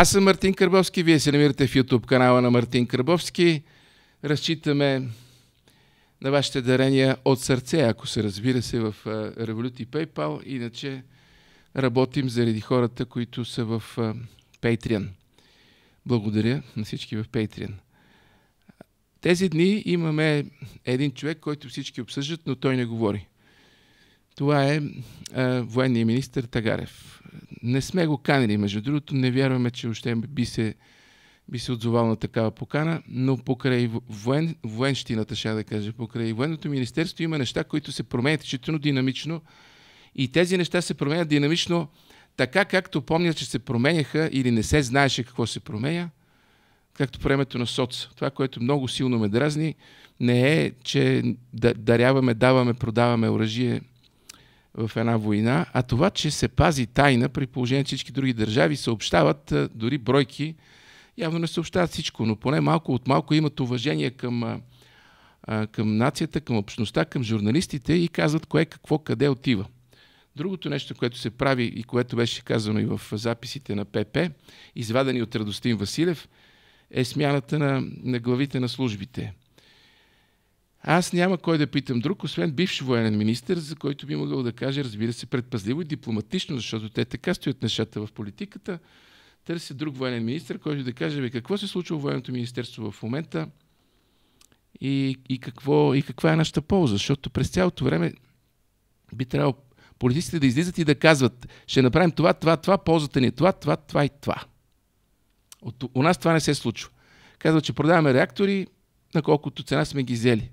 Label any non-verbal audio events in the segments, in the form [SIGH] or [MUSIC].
Аз съм Мартин Карбовски, вие се намирате в YouTube канала на Мартин Карбовски. Разчитаме на вашите дарения от сърце, ако се разбира се в Revolut и PayPal. Иначе работим заради хората, които са в Patreon. Благодаря на всички в Patreon. Тези дни имаме един човек, който всички обсъждат, но той не говори. Това е а, военния министр Тагарев. Не сме го канили, между другото, не вярваме, че още би се, би се отзовал на такава покана, но покрай воен, военщината, ще да кажа, покрай военното министерство има неща, които се променят изключително динамично и тези неща се променят динамично така, както помня, че се променяха или не се знаеше какво се променя, както времето на соц. Това, което много силно ме дразни, не е, че даряваме, даваме, продаваме оръжие в една война, а това, че се пази тайна при положение, че всички други държави съобщават дори бройки, явно не съобщават всичко, но поне малко от малко имат уважение към, към нацията, към общността, към журналистите и казват кое какво къде отива. Другото нещо, което се прави и което беше казано и в записите на ПП, извадени от Радостин Василев, е смяната на, на главите на службите. Аз няма кой да питам друг, освен бивш военен министр, за който би могъл да каже, разбира се, предпазливо и дипломатично, защото те така стоят нещата в политиката. Търси друг военен министр, който да каже бе, какво се случва в военното министерство в момента и, и, какво, и каква е нашата полза. Защото през цялото време би трябвало политиците да излизат и да казват, ще направим това, това, това, ползата ни е това, това, това и това. От, у нас това не се случва. Казват, че продаваме реактори, на колкото цена сме ги взели.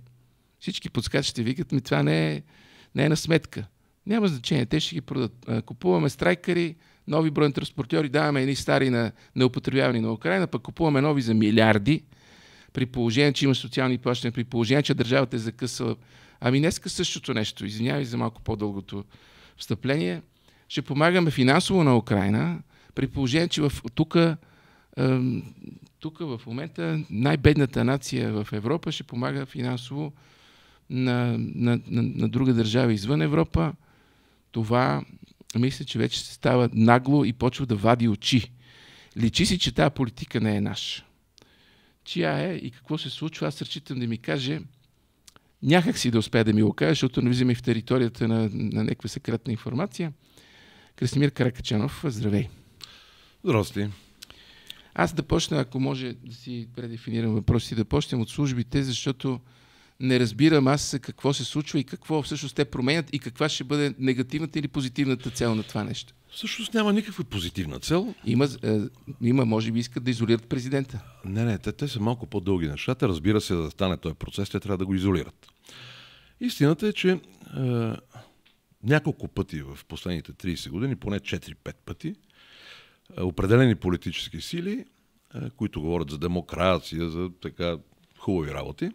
Всички подскачат ще викат, ми това не е, не е на сметка. Няма значение, те ще ги продадат. Купуваме страйкари, нови броен транспортьори, даваме едни стари на неупотребявани на Украина, пък купуваме нови за милиарди, при положение, че има социални плащания, при положение, че държавата е закъсала. Ами днеска същото нещо. Извинявай за малко по-дългото встъпление. Ще помагаме финансово на Украина, при положение, че тук, тук в момента най-бедната нация в Европа ще помага финансово на, на, на, на друга държава извън Европа, това мисля, че вече се става нагло и почва да вади очи. Личи си, че тази политика не е наша. Чия е и какво се случва, аз разчитам да ми каже, някак си да успее да ми го каже, защото не влизаме в територията на, на някаква секретна информация. Красимир Каракачанов, здравей. Здрасти. Аз да почна, ако може да си предефинирам въпроси, да почнем от службите, защото не разбирам аз какво се случва и какво всъщност те променят и каква ще бъде негативната или позитивната цел на това нещо. Всъщност няма никаква позитивна цел. Има, е, има може би искат да изолират президента. Не, не, те, те са малко по-дълги нещата. Разбира се, за да стане този процес, те трябва да го изолират. Истината е, че е, няколко пъти в последните 30 години, поне 4-5 пъти, е, определени политически сили, е, които говорят за демокрация, за така хубави работи,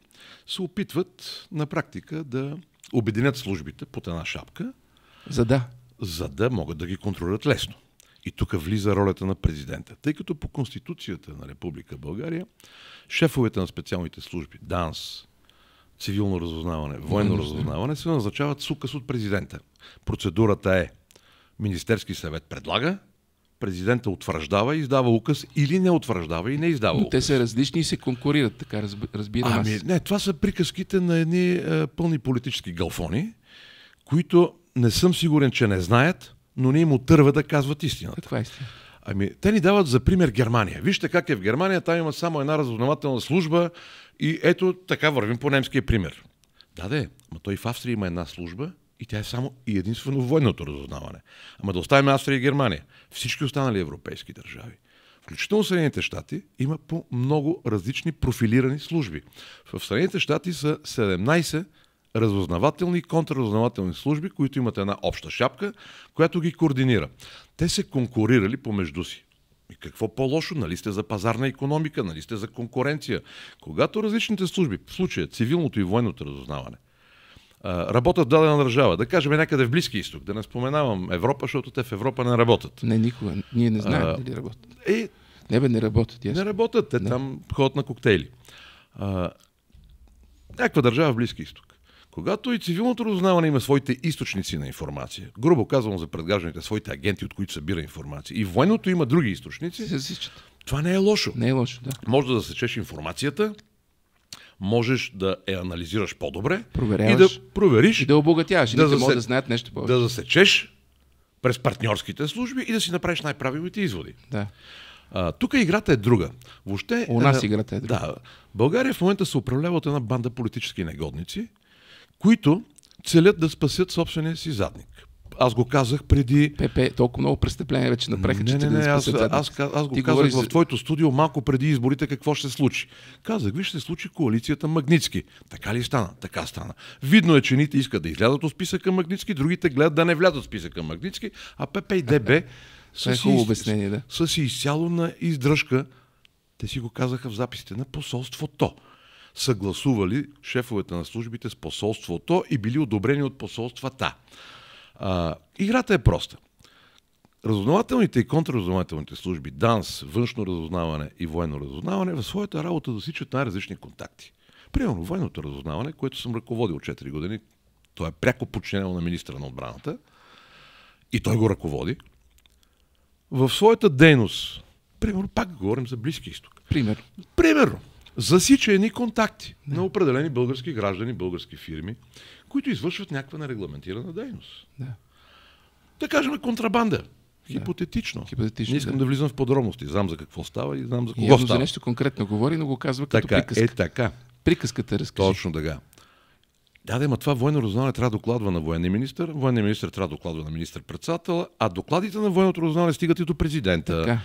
се опитват на практика да обединят службите под една шапка. За да? За да могат да ги контролират лесно. И тук влиза ролята на президента. Тъй като по Конституцията на Република България, шефовете на специалните служби, ДАНС, цивилно разузнаване, военно разузнаване, се назначават с указ от президента. Процедурата е Министерски съвет предлага, президента утвърждава, издава указ или не утвърждава и не издава Но указ. те са различни и се конкурират, така разбирам ами, аз. Не, това са приказките на едни е, пълни политически галфони, които не съм сигурен, че не знаят, но не им отърва да казват истината. Каква е истина? Ами, те ни дават за пример Германия. Вижте как е в Германия, там има само една разузнавателна служба и ето така вървим по немския пример. Да, де, но той в Австрия има една служба и тя е само и единствено военното разузнаване. Ама да оставим Австрия и Германия. Всички останали европейски държави, включително Съединените щати, има по много различни профилирани служби. В Съединените щати са 17 разузнавателни и контрразузнавателни служби, които имат една обща шапка, която ги координира. Те се конкурирали помежду си. И какво по-лошо? Нали сте за пазарна економика, нали сте за конкуренция? Когато различните служби, в случая цивилното и военното разузнаване, работят в дадена държава, да кажем някъде в Близки изток, да не споменавам Европа, защото те в Европа не работят. Не, никога. Ние не знаем а, дали работят. Е, не бе, не работят. Ясно. Не работят. Те не. там ходят на коктейли. А, някаква държава в Близки изток. Когато и цивилното разузнаване има своите източници на информация, грубо казвам за предгражданите, своите агенти, от които събира информация, и военното има други източници, това не е лошо. Не е лошо, да. Може да засечеш информацията, можеш да я анализираш по-добре и да провериш, И да обогатяваш. Жените Да засе- да знаят нещо повече. да засечеш през партньорските служби и да си направиш най-правилните изводи. Да. А, тук играта е друга. Въобще, У нас а, играта е друга. Да. България в момента се управлява от една банда политически негодници, които целят да спасят собствения си задник. Аз го казах преди... ПП, толкова много престъпления вече направиха, че не, не, не, аз, аз, аз, аз го Ти казах говориш в твоето студио малко преди изборите какво ще се случи. Казах, виж, ще се случи коалицията Магницки. Така ли стана? Така стана. Видно е, че ните искат да излязат от списъка Магницки, другите гледат да не влязат в списъка Магницки, а ПП и ДБ [LAUGHS] е си хубаво из- обяснение, да. са си изцяло на издръжка. Те си го казаха в записите на посолството. Съгласували шефовете на службите с посолството и били одобрени от посолствата. А, играта е проста. Разузнавателните и контрразузнавателните служби, ДАНС, външно разузнаване и военно разузнаване, в своята работа засичат най-различни контакти. Примерно военното разузнаване, което съм ръководил 4 години, то е пряко подчинено на министра на отбраната и той го ръководи. В своята дейност, примерно пак говорим за Близки изток, Пример. Примерно, засича едни контакти на определени български граждани, български фирми, които извършват някаква нерегламентирана дейност. Да. Да кажем контрабанда. Хипотетично. Хипотетично, Не искам да. да. влизам в подробности. Знам за какво става и знам за кого явно за става. нещо конкретно говори, но го казва като Така, приказка. е така. Приказката разкажи. Точно така. Да, да, ма това военно разузнаване трябва да докладва на военния министр, военния министр трябва да докладва на министр-председателя, а докладите на военното разузнаване стигат и до президента. Така.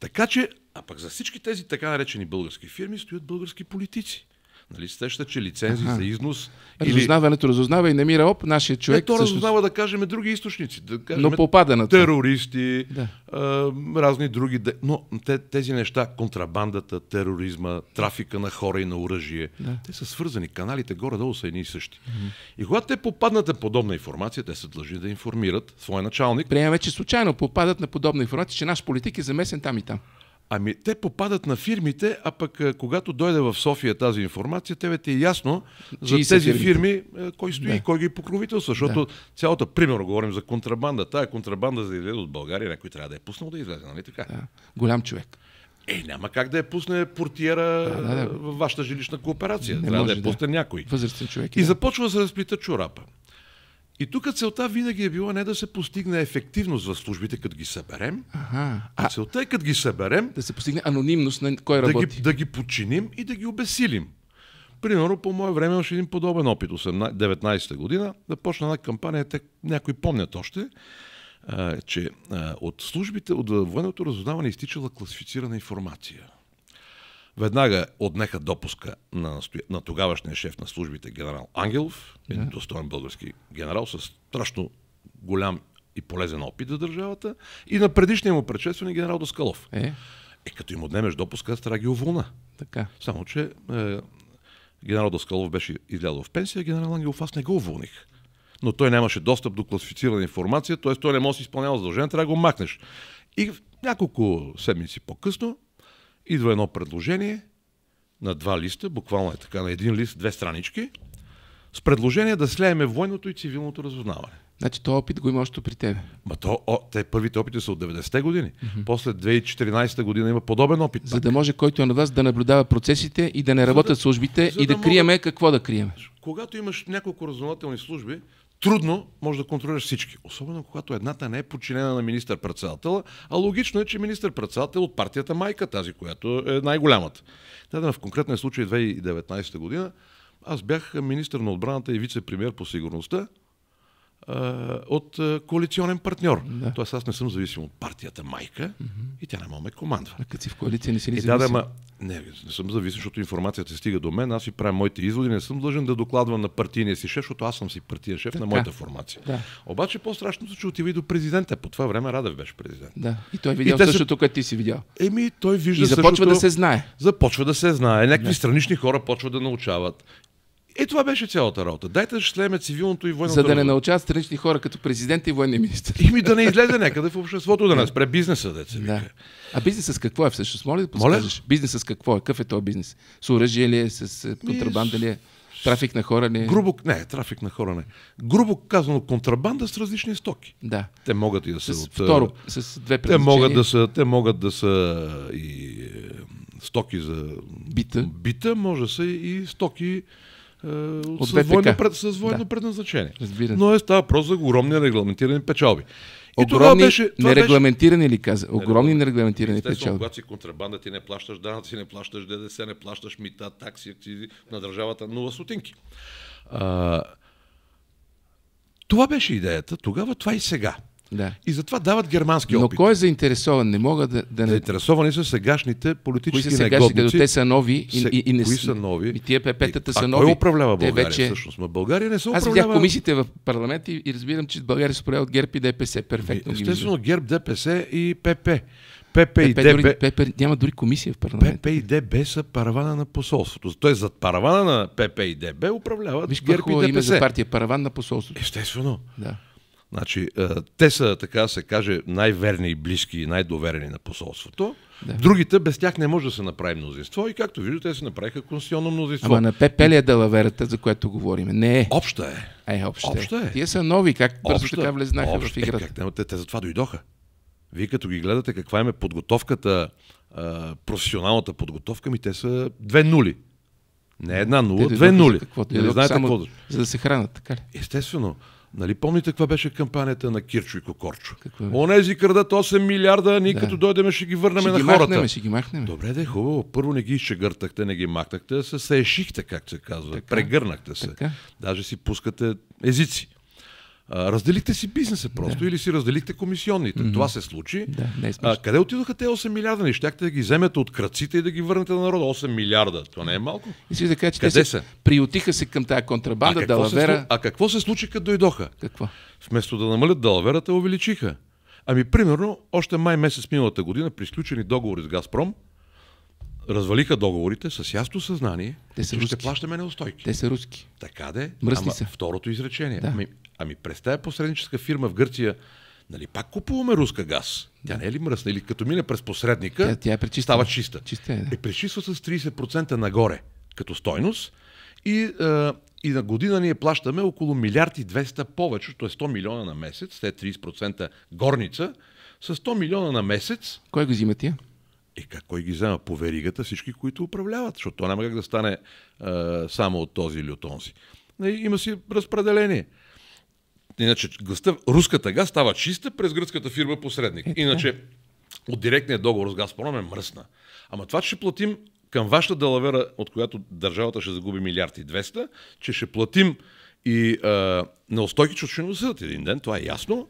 така че, а пък за всички тези така наречени български фирми стоят български политици. Нали сеща, че лицензии за износ или... Разузнаването разузнава и намира оп, нашия Човек, човек. е, то всъщност, разузнава да кажем други източници. Да кажем, но попада на това. терористи, Да. а, разни други. Но те, тези неща, контрабандата, тероризма, трафика на хора и на оръжие, Да. те са свързани. Каналите горе-долу са едни и същи. И когато те попаднат на подобна информация, те са длъжни да информират своя началник. Приемаме, че случайно попадат на подобна информация, че наш политик е замесен там и там. Ами те попадат на фирмите, а пък когато дойде в София тази информация, тебе ти е ясно за Чии тези фирми кой стои Да. и кой ги покровителства. Защото цялата, примерно говорим за контрабанда, тая контрабанда за да излезе от България, някой трябва да е пуснал да излезе, нали така? Да. Голям човек. Е, няма как да я пусне портиера Да, да, да. във вашата жилищна кооперация. Не трябва може, да я да. пусне някой. Възрастен човек. И да. започва да се разплита чорапа. И тук целта винаги е била не да се постигне ефективност в службите, като ги съберем, Аха. а целта е като ги съберем, да се постигне анонимност на кой да работи. ги, да ги подчиним и да ги обесилим. Примерно, по мое време имаше един подобен опит, 18 19-та година, да почна една кампания, те някои помнят още, а, че а, от службите, от военното разузнаване изтичала класифицирана информация. Веднага отнеха допуска на, настоя... на тогавашния шеф на службите генерал Ангелов, един достоен български генерал с страшно голям и полезен опит за държавата, и на предишния му предшественик генерал Доскалов. Е, Е, като им отнемеш допуска, трябва да ги уволна. така. Само, че е, генерал Доскалов беше излязъл в пенсия, генерал Ангелов аз не го уволних. Но той нямаше достъп до класифицирана информация, т.е. той не може да си изпълнява задължение, трябва да го махнеш. И няколко седмици по-късно идва едно предложение на два листа, буквално е така, на един лист, две странички, с предложение да слееме военното и цивилното разузнаване. Значи този опит го има още при тебе. Ма то, о, те първите опити са от 90-те години. Mm-hmm. После 2014 година има подобен опит. За да може който е на вас да наблюдава процесите и да не работят службите за и да да криеме какво да криеме. Когато имаш няколко разузнавателни служби, трудно може да контролираш всички. Особено когато едната не е подчинена на министър-председателя, а логично е, че министър-председател от партията майка, тази, която е най-голямата. Та да, в конкретния случай 2019 година, аз бях министър на отбраната и вице-премьер по сигурността от коалиционен партньор. Да. Тоест аз не съм зависим от партията майка и тя не може ме командва. А като си в коалиция не си ли да, да, зависим? ма, не, не съм зависим, защото информацията стига до мен, аз си правя моите изводи, не съм длъжен да докладвам на партийния си шеф, защото аз съм си партиен шеф Така. на моята формация. Да. Обаче по-страшното, че отива и до президента. По това време Радев беше президент. Да. И той е видял И същото, което ти си видял. Еми, той вижда И започва същото, да се знае. Започва да се знае. Някакви странични хора почват да научават. И това беше цялата работа. Дайте да шлеме цивилното и военното. За да не научават странични хора като президент и военния министр. Ими да не излезе някъде в обществото, да не спре бизнеса, деца. Да. А бизнесът с какво е всъщност? Моля да подскажеш. Бизнес с какво е? Какъв е този бизнес? С оръжие ли е? С е, контрабанда ли е? Трафик на хора не е... Грубо, не, трафик на хора не. Грубо казано контрабанда с различни стоки. Да. Те могат и да са С, от... второ, с две Те могат, да са, те могат да са и е, стоки за Бита. бита, може да са и стоки е, От с, военно, пред, с военно Да. предназначение. Разбира се. Но е става просто за огромни регламентирани печалби. И Огромни, беше, това беше нерегламентирани ли каза? Огромни нерегламентирани печалби. когато си контрабанда, ти не плащаш данъци, не плащаш ДДС, не плащаш мита, такси, акцизи на държавата, нула сотинки. А, това беше идеята тогава, това и сега. Да. И затова дават германски Но опит. кой е заинтересован? Не мога да, да не... Заинтересовани са сегашните Кои политически са сега, като негодници. те са нови и, Се- и, и не кои са нови? И тия пепетата а са кой нови. управлява Те България вече- всъщност? Ма България не се Аз управлява... видях комисиите в парламент и, и разбирам, че България се управлява от ГЕРБ и ДПС. Перфектно Естествено. ГЕРБ, ДПС и ПП. ПП и дори, ДБ. ПП, няма дори комисия в парламент. ПП и ДБ са паравана на посолството. Тоест, зад паравана на ПП и ДБ управляват Виж ГЕРБ и за ДПС. партия. Параван на посолството. Естествено. Да. Значи, е, те са, така се каже, най-верни и близки и най-доверени на посолството. Да. Другите, без тях не може да се направи мнозинство и както виждате, те се направиха конституционно мнозинство. Ама на ПП ли е далаверата, за което говорим? Не е. Обща е. Е, общо. Обща е. Тия са нови. Как бързо Обща, така влезнаха обща. в Е, играта? как няма, те, те затова дойдоха. Вие като ги гледате каква им е подготовката, а, професионалната подготовка, ми те са две нули. Не една нула, две нули. за какво? Не знаете какво. За да се хранат, така ли? Естествено. Нали помните каква беше кампанията на Кирчо и Кокорчо? Беше? Онези крадат 8 милиарда, ние Да. като дойдем ще ги върнем Ще на ги хората. махнем, ще ги махнем. Добре, да е хубаво. Първо не ги изчегъртахте, не ги махнахте, се сеешихте, както се казва. Така. Прегърнахте се. Така. Даже си пускате езици. А, разделихте си бизнеса просто или си разделихте комисионните. Това се случи. Да, не е а, къде отидоха те 8 милиарда? Не щяхте да ги вземете от кръците и да ги върнете на народа. 8 милиарда. Това не е малко. И си да кажа, че Къде те се са? приотиха се към тази А контрабанда, се, слу- далавера. а какво се случи, като дойдоха? Какво? Вместо да намалят далаверата, увеличиха. Ами, примерно, още май месец миналата година, при сключени договори с Газпром, развалиха договорите с ясно съзнание, Те са че ще руски. плащаме неустойки. Те са руски. Така де. Мръсни ама са. второто изречение. Да. Ами, ами през тая посредническа фирма в Гърция, нали пак купуваме руска газ? Тя не е ли мръсна? Или като мине през посредника, Тя, тя е става чиста. Чиста е, да. Е, пречиства с 30% нагоре като стойност и, а, и на година ние плащаме около милиард и 200 повече, т.е. 100 милиона на месец, те 30% горница, с 100 милиона на месец Кой го взима тия? и как кой ги взема по веригата всички, които управляват, защото то няма как да стане а, само от този или от онзи. Не, Има си разпределение. Иначе гъста, руската газ става чиста през гръцката фирма посредник. Е. Иначе от директния договор с Газпром е мръсна. Ама това, че ще платим към вашата далавера, от която държавата ще загуби милиард и 200, че ще платим и а, неустойки, че ще ни осъдят един ден, това е ясно.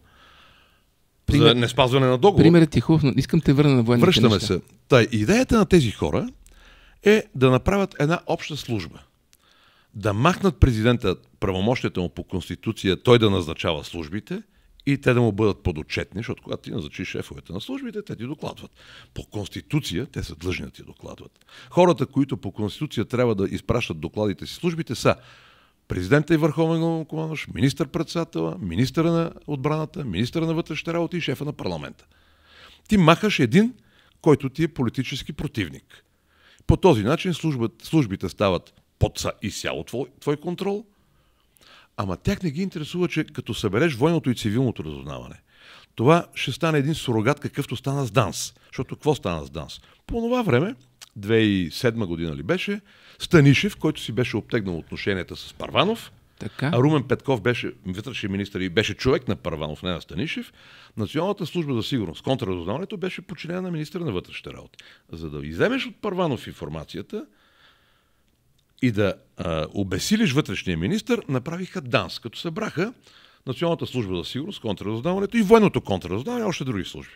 Пример- За не спазване на договор. Примерът ти е хубав, но искам те върна на военните Връщаме неща. се. Та, идеята на тези хора е да направят една обща служба. Да махнат президента правомощията му по Конституция, той да назначава службите и те да му бъдат подотчетни, защото когато ти назначиш шефовете на службите, те ти докладват. По Конституция те са длъжни да ти докладват. Хората, които по Конституция трябва да изпращат докладите си службите са президента и върховен главнокомандващ, министър-председателя, министъра на отбраната, министъра на вътрешните работи и шефа на парламента. Ти махаш един, който ти е политически противник. По този начин службите стават под са- изцяло твой, твой контрол, ама тях не ги интересува, че като събереш военното и цивилното разузнаване, това ще стане един сурогат, какъвто стана с ДАНС. Защото какво стана с ДАНС? По това време, 2007 година ли беше, Станишев, който си беше обтегнал отношенията с Парванов, Така. а Румен Петков беше вътрешен министр и беше човек на Парванов, не на Станишев. Националната служба за сигурност, контраразузнаването беше подчинена на министра на вътрешните работи. За да иземеш от Парванов информацията и да а, обесилиш вътрешния министр, направиха ДАНС, като събраха Националната служба за сигурност, контраразузнаването и военното контраразузнаване, още други служби.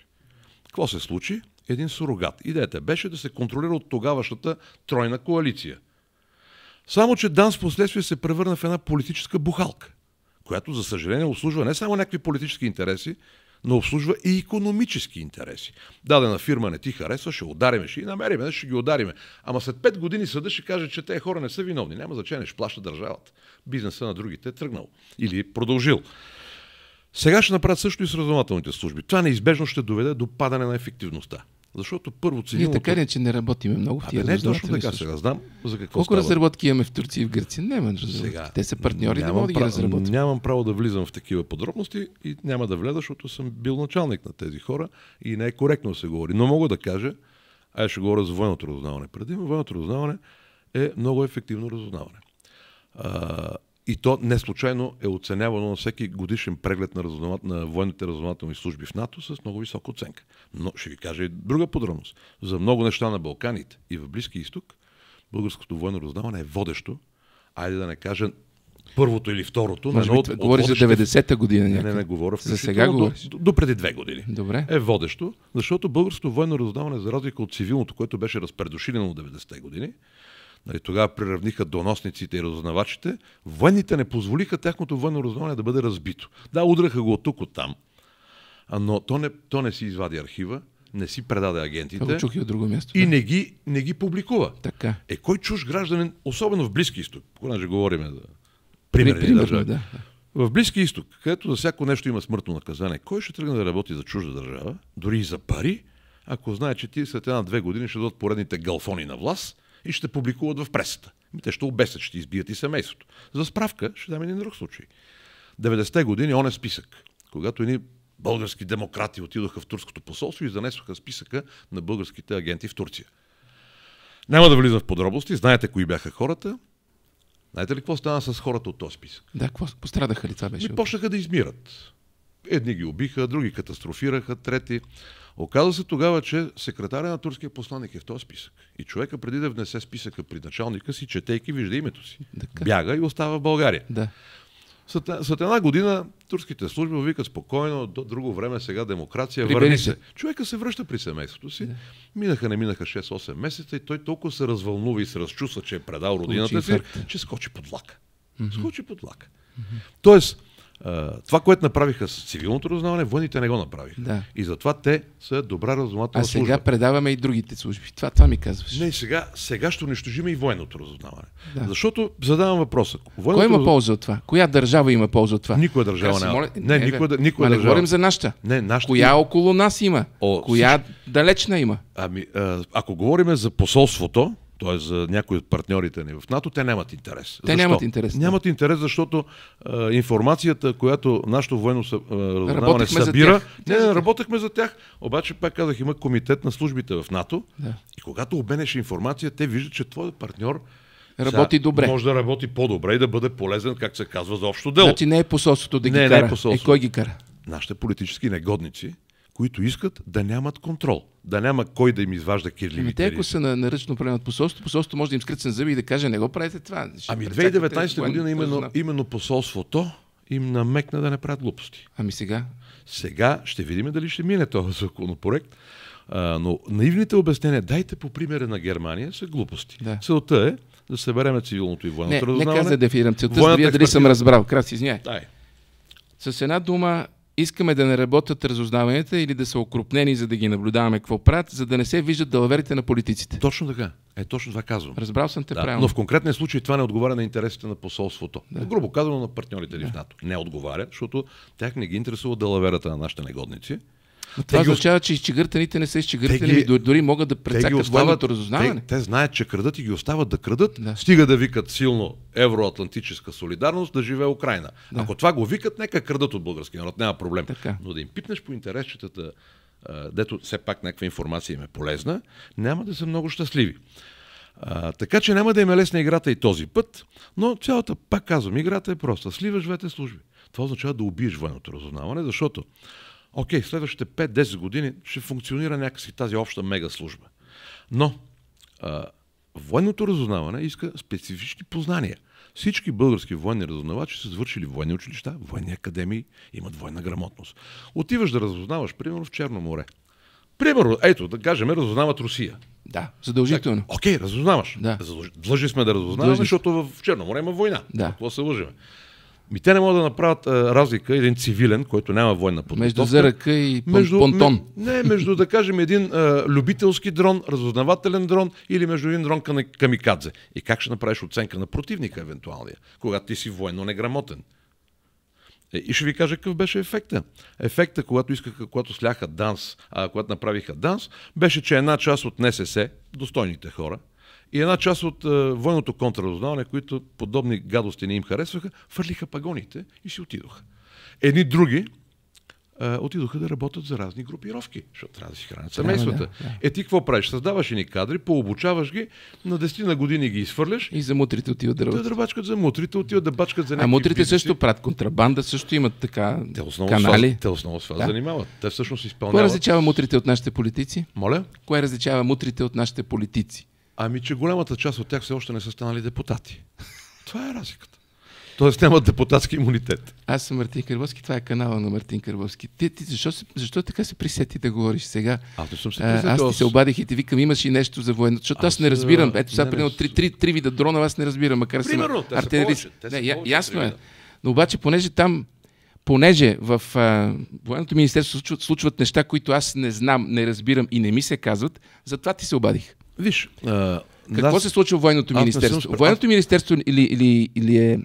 Какво се случи? Един сурогат. Идеята беше да се контролира от тогавашната тройна коалиция – само, че ДАНС в последствие се превърна в една политическа бухалка, която, за съжаление, обслужва не само някакви политически интереси, но обслужва и економически интереси. Дадена фирма не ти харесва, ще удариме, ще ги намериме, ще ги удариме. Ама след 5 години съда ще каже, че те хора не са виновни. Няма значение, ще плаща държавата. Бизнеса на другите е тръгнал. Или е продължил. Сега ще направят също и с разузнавателните служби. Това неизбежно ще доведе до падане на ефективността. Защото първо Ние цивилното... така ли, че не работиме много в тия не точно така сега. Знам за какво Колко става. разработки имаме в Турция и в Гърция? Няма разработки. Те са партньори, не могат да ги разработват. Нямам право да влизам в такива подробности и няма да вляза, защото съм бил началник на тези хора и не е коректно да се говори. Но мога да кажа, а ще говоря за военното разузнаване. Преди военното разузнаване е много ефективно разузнаване. А, и то не случайно е оценявано на всеки годишен преглед на, разузнават, на военните разузнавателни служби в НАТО с много висока оценка. Но ще ви кажа и друга подробност. За много неща на Балканите и в Близки изток, българското военно разузнаване е водещо, айде да не кажа първото или второто, Може би от, това- от говори за водещите- 90-та година Не, не, не говоря. За сега. До, до преди две години. Добре. Е водещо, защото българското военно разузнаване, за разлика от цивилното, което беше разпредушилено от 90-те години, нали, тогава приравниха доносниците и разузнавачите, военните не позволиха тяхното военно разузнаване да бъде разбито. Да, удраха го от тук, от там, но то не, то не си извади архива, не си предаде агентите чух и от друго място. и да. не ги, не ги публикува. Така. Е, кой чуж гражданин, особено в Близки изток, понеже говорим за При, примерни примерно, държави. да. В Близки изток, където за всяко нещо има смъртно наказание, кой ще тръгне да работи за чужда държава, дори и за пари, ако знае, че ти след една-две години ще дадат поредните галфони на власт и ще публикуват в пресата. Ми те ще обесят, ще избият и семейството. За справка ще дам един друг случай. 90-те години он е списък, когато едни български демократи отидоха в турското посолство и занесоха списъка на българските агенти в Турция. Няма да влизам в подробности, знаете кои бяха хората. Знаете ли какво стана с хората от този списък? Да, какво пострадаха ли това беше? Ми почнаха да измират. Едни ги убиха, други катастрофираха, трети. Оказва се тогава, че секретаря на турския посланник е в този списък. И човека преди да внесе списъка при началника си, четейки, вижда името си. Така. Бяга и остава в България. Да. След, след една година турските служби му викат спокойно, до друго време сега демокрация, Прибери върни се. се. Човека се връща при семейството си. Минаха, не минаха 6-8 месеца и той толкова се развълнува и се разчувства, че е предал родината си, инфаркт. че скочи под влака. Скочи под влака. Тоест, а, това, което направиха с цивилното разузнаване, военните не го направиха. Да. И затова те са добра разузнавателна А сега служба. предаваме и другите служби. Това, това ми казваш. Не, сега, сега ще унищожим и военното разузнаване. Да. Защото задавам въпроса. Кой има разу- полза от това? Коя държава има полза от това? Никоя държава няма. моля- Не, никоя да- никоя Ма не държава. говорим за нашата. Не, нашата- Коя около нас има? О, Коя далечна има? Ами, ако говорим за посолството, т.е. за някои от партньорите ни в НАТО, те нямат интерес. Те нямат интерес. Нямат интерес, защото а, информацията, която нашето военно разузнаване събира, не, не, работехме за тях. Обаче, пак казах, има комитет на службите в НАТО Да. и когато обменеш информация, те виждат, че твой партньор Работи сега добре. Може да работи по-добре и да бъде полезен, как се казва, за общо дело. Значи не е посолството да ги Не, не е кара. посолството. Е, кой ги кара? Нашите политически негодници, които искат да нямат контрол, да няма кой да им изважда Ами кирливите те, ако са на, на ръчно управление от посолството, посолството може да им скръцне зъби и да каже, не го правите това. Ще Ами прецакате 2019 година именно, именно посолството им намекна да не правят глупости. Ами сега? Сега ще видим дали ще мине този законопроект. А, но наивните обяснения, дайте по примера на Германия, са глупости. Да. Целта е да събереме цивилното и Не, военното не разузнаване. каза да дефинирам целта, видя дали съм разбрал. Краси, извиняй. С една дума, искаме да не работят разузнаванията или да са окрупнени, за да ги наблюдаваме какво правят, за да не се виждат далаверите на политиците. Точно така. Е, точно това казвам. Разбрал съм те Да, правилно. но в конкретния случай това не отговаря на интересите на посолството. Да. Грубо казано на партньорите ни в НАТО. Не отговаря, защото тях не ги интересува далаверата на нашите негодници. Но това те означава, че изчегъртаните не са изчегъртани, те ги- ми дори, могат да Те, прецакат военното те, разузнаване. те знаят, че крадат и ги остават да крадат, Да. стига да викат силно евроатлантическа солидарност, да живее Украина. Да. Ако това го викат, нека крадат от българския народ, няма проблем. Така. Но да им пипнеш по интересчетата, дето все пак някаква информация им е полезна, няма да са много щастливи. А, така че няма да им е лесна играта и този път, но цялата, пак казвам, играта е проста. Сливаш двете служби. Това означава да убиеш военното разузнаване, защото, окей, следващите 5-10 години ще функционира някакси тази обща мега служба. Но а, военното разузнаване иска специфични познания. Всички български военни разузнавачи са завършили военни училища, военни академии, имат военна грамотност. Отиваш да разузнаваш, примерно в Черно море. Примерно, ето, да кажем, разузнават Русия. Да, задължително. Окей, разузнаваш. Да. Длъжни сме да разузнаваме, Длъжни защото в Черно море има война. Да. Какво се лъжиме? Ми те не могат да направят а, разлика един цивилен, който няма военна подготовка. Между ЗРК и пон, между, понтон. не, между да кажем един а, любителски дрон, разузнавателен дрон или между един дрон ками- камикадзе. И как ще направиш оценка на противника евентуалния, когато ти си военно неграмотен? Е, и ще ви кажа какъв беше ефекта. Ефекта, когато искаха, когато сляха данс, а когато направиха данс, беше, че една част от НСС, достойните хора, и една част от е, военното контраразузнаване, които подобни гадости не им харесваха, фърлиха пагоните и си отидоха. Едни други а, отидоха да работят за разни групировки, защото трябва да си хранят семействата. да, да. Е ти какво правиш? Създаваш ни кадри, пообучаваш ги, на 10 на години ги изхвърляш, И за мутрите отиват да работят. да бачкат за мутрите, отиват да бачкат за А някакви мутрите бизнеси. също правят контрабанда, също имат така Те основно, канали. Това, те основно с това Да. занимават. Те всъщност Кое изпълняват. различава мутрите от нашите политици? Моля? Кое различава мутрите от нашите политици? Ами, че голямата част от тях все още не са станали депутати. [LAUGHS] Това е разликата. Тоест нямат депутатски имунитет. Аз съм Мартин Кърбовски, това е канала на Мартин Кърбовски. Ти, ти защо, защо така се присети да говориш сега? Аз не съм се А, аз присетил. ти се обадих и ти викам, имаш и нещо за военно. Защото аз, Аз, не разбирам. Ето сега, примерно, три, три, три вида дрона, аз не разбирам, макар Примерно, съм артилерист. Не, я, ясно е. Но обаче, понеже там, понеже в а, военното министерство случват, случват неща, които аз не знам, не разбирам и не ми се казват, затова ти се обадих. Виж, а, Какво нас- се случва в военното министерство? съм Военното министерство или, или, или е...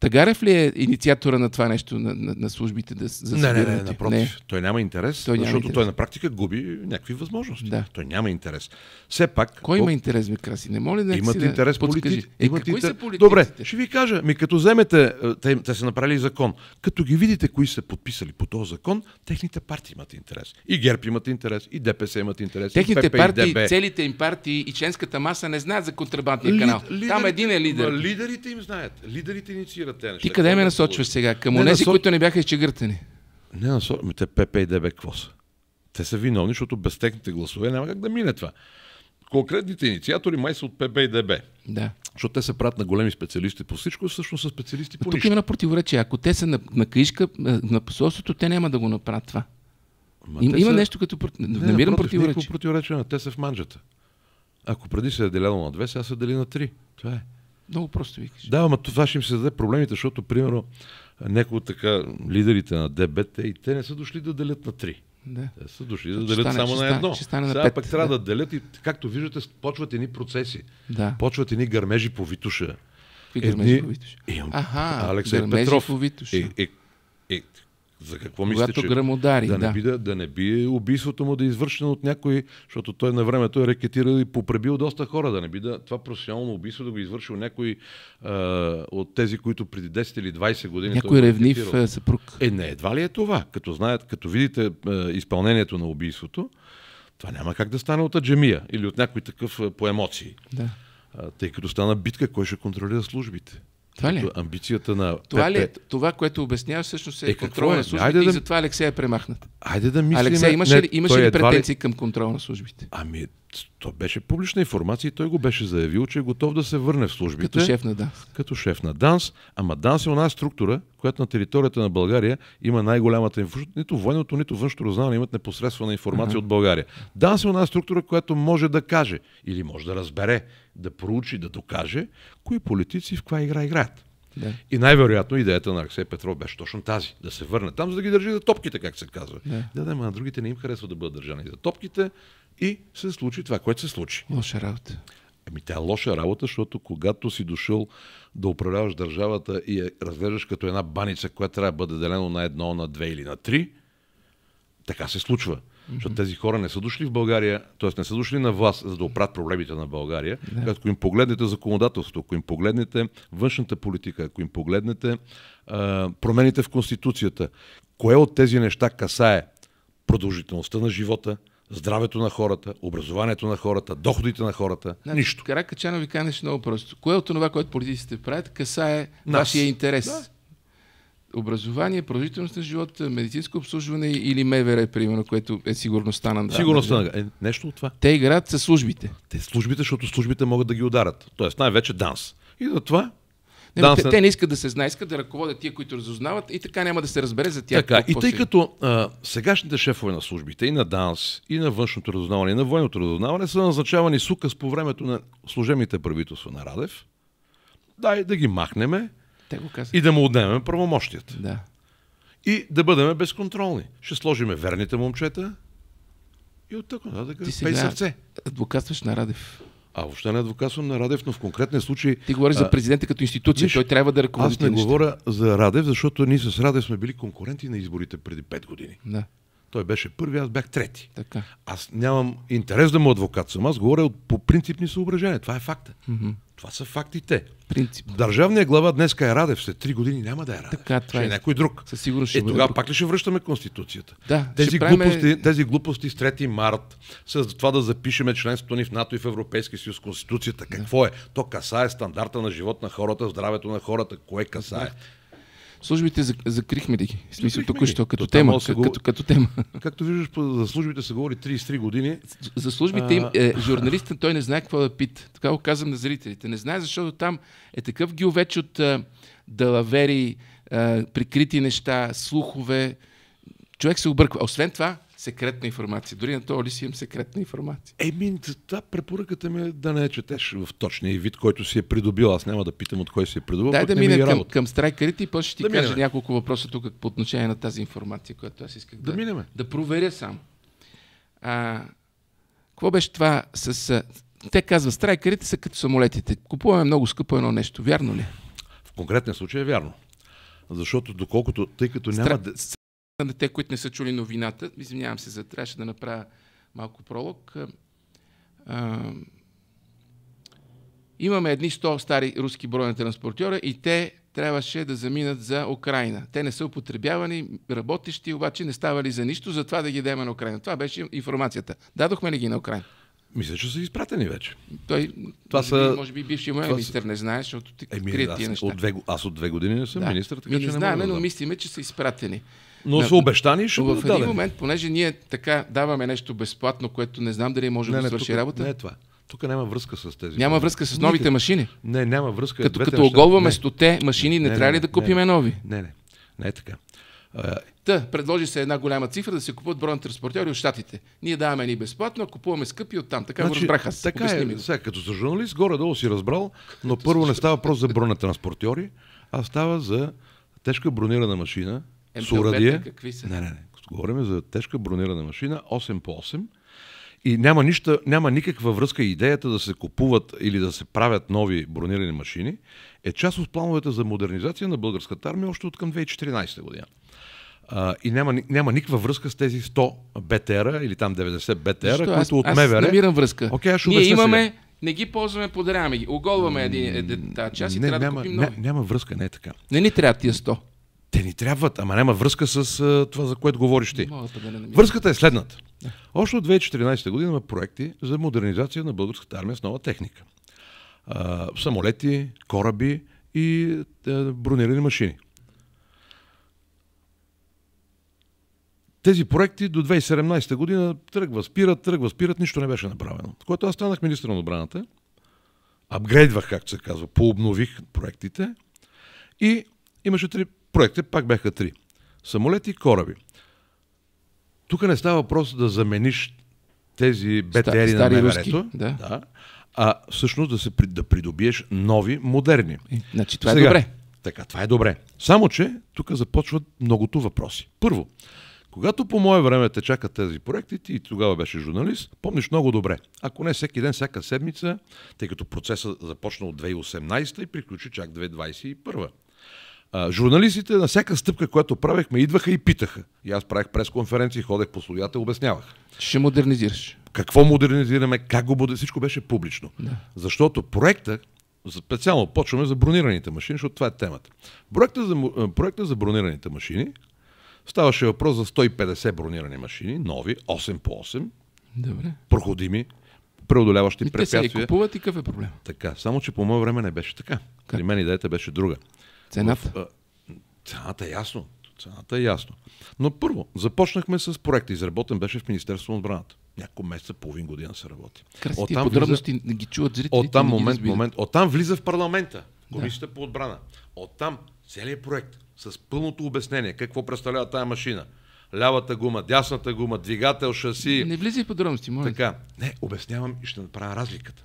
Тагарев ли е инициатора на това нещо, на, на, на службите да, за Не, не, не, напротив. Той няма интерес, Той няма защото интерес. той на практика губи някакви възможности. Да. Той няма интерес. Все пак. Кой има интерес, ме краси? Не моля да Имат си интерес да политици. Е, Имат кои интер... са политиците? Добре, ще ви кажа. Ми като вземете, е, те, те са направили закон. Като ги видите кои са подписали по този закон, техните партии имат интерес. И ГЕРБ имат интерес, и ДПС имат интерес, Техните и ПП, партии, и ДБ. целите им партии и членската маса не знаят за контрабандния Лид- канал. лидерите- Там един е лидер. Лидерите им знаят. Лидерите инициират те неща. Ти къде ме насочваш сега? Към Не, онези, насо- които не бяха изчегъртани. Не, насо... Ами те ПП и ДБ какво са? Те са виновни, защото без техните гласове няма как да мине това. Конкретните инициатори май са от ПП и ДБ. Да. Защото те се правят на големи специалисти по всичко, всъщност са специалисти по Тук нищо. има на противоречие. Ако те са на, на каишка, а, на посолството, те няма да го направят това. Ма Има, те има са- нещо като... Не, Намирам напротив, противоречие. противоречие. Те са в манджата. Ако преди се е деляло на две, сега се дели на три. Това е. Много просто викаш. Да, ама това ще им се даде проблемите, защото, примерно, някои от така лидерите на ДБ, те и те не са дошли да делят на три. Да. Те са дошли да делят само ще на едно. ще стане на Сега пет, пък трябва да. делят и, както виждате, почват едни процеси. Да. Почват едни гърмежи по Витуша. Какви гърмежи по Витош? Имам- Аха, Алексей Петров. по Витош. Е, е, е, за какво Когато че... гръмодари, да, да. Не би, да, да не би убийството му да е извършено от някой, защото той на времето е рекетирал и попребил доста хора, да не би да това професионално убийство да го е извършил някой а, от тези, които преди 10 или 20 години Някой е ревнив а, съпруг. Е, не, едва ли е това. Като знаят, като видите е, изпълнението на убийството, това няма как да стане от аджемия или от някой такъв е, по емоции. Да. А, тъй като стана битка, кой ще контролира службите. Това ли е? Амбицията на Това ли е? Това, което обясняваш, всъщност е, Е, контрол е? на службите Айде и да- затова Алексей е премахнат. Айде да мислим. Алексей, имаше не, ли, имаше той ли едва претенции към контрол на службите? Ами, то беше публична информация и той го беше заявил, че е готов да се върне в службите. Като шеф на ДАНС. Като шеф на ДАНС. Ама ДАНС е една структура, която на територията на България има най-голямата информация. Нито военното, нито външното разузнаване имат непосредствена информация от България. ДАНС е една структура, която може да каже или може да разбере, да проучи, да докаже кои политици в каква игра играят. Да. И най-вероятно идеята на Алексей Петров беше точно тази. Да се върне там, за да ги държи за топките, как се казва. Да. Да, да, ма на другите не им харесва да бъдат държани за топките и се случи това, което се случи. Лоша работа. Ами тя е лоша работа, защото когато си дошъл да управляваш държавата и я разглеждаш като една баница, която трябва да бъде делено на едно, на две или на три, така се случва. Mm-hmm. Защото тези хора не са дошли в България, т.е. не са дошли на власт, за да оправят проблемите на България. Да. Ако им погледнете законодателство, ако им погледнете външната политика, ако им погледнете а, промените в Конституцията, кое от тези неща касае продължителността на живота, здравето на хората, образованието на хората, доходите на хората, Значи, нищо. Каракачанов ви каже нещо много просто. Кое от това, което политиците правят, касае Нас. вашия интерес? Да. Образование, продължителност на живота, медицинско обслужване или МВР, примерно, което е сигурността на Сигурността на-. Е, нещо от това. Те играят със службите. Те службите, защото службите могат да ги ударят. Тоест най-вече ДАНС. И затова Не, ДАНС... те, те не искат да се знае, искат да ръководят тия, които разузнават и така няма да се разбере за тях. Така, и тъй се- като а, сегашните шефове на службите, и на ДАНС, и на външното разузнаване, и на военното разузнаване са назначавани с указ по времето на служебните правителства на Радев, дай да ги махнеме Те го и да му отнемем правомощията. Да. И да бъдем безконтролни. Ще сложиме верните момчета и от тук нататък Ти пей сега сърце. адвокатстваш на Радев. А въобще не адвокатствам на Радев, но в конкретния случай... Ти говориш за президента като институция. виж, Той трябва да ръководи Аз не неща. говоря за Радев, защото ние с Радев сме били конкуренти на изборите преди 5 години. Да, Той беше първи, аз бях трети. така. Аз нямам интерес да му адвокат съм. Аз говоря по принципни съображения. Това е факта. Това са фактите. Принцип. Държавният глава днес е Радев, след 3 години няма да е Радев. Така, това ще е е. някой друг. Със сигурност ще е, тогава друг. пак ли ще връщаме Конституцията? Да, тези, ще правиме- глупости, тези глупости с 3 март, с това да запишеме членството ни в НАТО и в Европейския съюз, Конституцията, какво е? То касае стандарта на живот на хората, здравето на хората, кое касае? Службите зак- закрихме ли ги? В смисъл, току-що, като То тема. Като, го- като, като тема. Както виждаш, за службите се говори 33 години. За службите им, е, журналистът той не знае какво да пита. Така го казвам на зрителите. Не знае, защото там е такъв гилвеч от а, далавери, прикрити неща, слухове. Човек се обърква. Освен това, секретна информация. Дори на този лист имам секретна информация. Еми, това препоръката ми е да не четеш в точния вид, който си е придобил. Аз няма да питам от кой си е придобил. Дай да е минем към, към страйкарите и после ще ти Да кажа минем. няколко въпроса тук по отношение на тази информация, която аз исках да, Да минем. да проверя сам. А, какво беше това с... Те казват, страйкарите са като самолетите. Купуваме много скъпо едно нещо. Вярно ли? В конкретния случай е вярно. Защото доколкото, тъй като няма... Стра... с- На те, които не са чули новината, извинявам се, за трябваше да направя малко пролог. А, имаме едни 100 стари руски броя транспортьора и те трябваше да заминат за Украина. Те не са употребявани, работещи, обаче не ставали за нищо, затова да ги дадем на Украина. Това беше информацията. Дадохме ли ги на Украина? Мисля, че са изпратени вече. Той, Това може, са- би, може би бившия му министър не знае, защото ти Еми, крият тия неща. от две, аз от две години не съм Да. министър, така Ми че не не знаем, да но мислиме, че са изпратени. Но са обещани и ще Но в един момент, понеже ние така даваме нещо безплатно, което не знам дали може Не, да не, свърши тук, работа, не е това. Тук няма връзка с тези. няма връзка с новите Никак. машини. Не, няма връзка. Като, като оголваме стоте машини, не, Не, трябва ли да купиме нови? Не, не. Не е така. Та, предложи се една голяма цифра да се купуват броя на транспортьори от щатите. Ние даваме ни безплатно, а купуваме скъпи от там. Така го разбрах аз. Така е, ми го. сега като за журналист, горе-долу си разбрал, но първо не става въпрос за бронетранспортьори, а става за тежка бронирана машина с МТЛБ-та урадие. какви са? Не, не, не. Говорим за тежка бронирана машина, 8 по 8. И няма, нищо, няма никаква връзка идеята да се купуват или да се правят нови бронирани машини е част от плановете за модернизация на българската армия още от към 2014 година. А, и няма, няма никаква връзка с тези 100 БТР или там 90 БТР, Защо? аз, които от аз МВР... намирам връзка. Окей, аз Ние имаме, сега. не ги ползваме, подаряваме ги. Оголваме един, един, тази част и трябва няма, да купим ня- нови. няма връзка, не е така. Не ни трябва тия 100. Те ни трябват, ама няма връзка с а, това, за което говориш ти. Връзката е следната. Още от 2014 година има проекти за модернизация на българската армия с нова техника. А, самолети, кораби и а, бронирани машини. Тези проекти до 2017 година тръгва, спират, тръгва, спират, нищо не беше направено. Когато аз станах министър на отбраната, апгрейдвах, както се казва, пообнових проектите и имаше три проекта, пак бяха три. Самолети и кораби. Тук не става въпрос да замениш тези БТРи на МВР-то, да. да, а всъщност да, се, да придобиеш нови, модерни. Е, Значи това е Сега, добре. Така, това е добре. Само, че тук започват многото въпроси. Първо, когато по мое време те чакат тези проекти, ти тогава беше журналист, помниш много добре. Ако не всеки ден, всяка седмица, тъй като процесът започна от 2018 и приключи чак 2021. А, журналистите на всяка стъпка, която правехме, идваха и питаха. И аз правех пресконференции, ходех по студията, обяснявах. Ще модернизираш. Какво модернизираме, как го модернизираме, всичко беше публично. Да. Защото проекта, специално почваме за бронираните машини, защото това е темата. Проекта за, проекта за бронираните машини ставаше въпрос за 150 бронирани машини, нови, 8 по 8, Добре. проходими, преодоляващи И те се препятствия. купуват и какъв е проблем? Така, само че по мое време не беше така. При мен идеята беше друга. Цената. В, а, цената е ясно. Цената е ясно. Но първо, започнахме с проекта. Изработен беше в Министерството на отбраната. Няколко месеца, половин година се работи. Красиви Оттам подробности не ги чуват зрителите. Оттам момент, момент. Оттам влиза в парламента. Комисията по отбрана. Оттам целият проект с пълното обяснение какво представлява тая машина. Лявата гума, дясната гума, двигател, шаси. Не влизай в подробности, моля. Така. Не, обяснявам и ще направя разликата.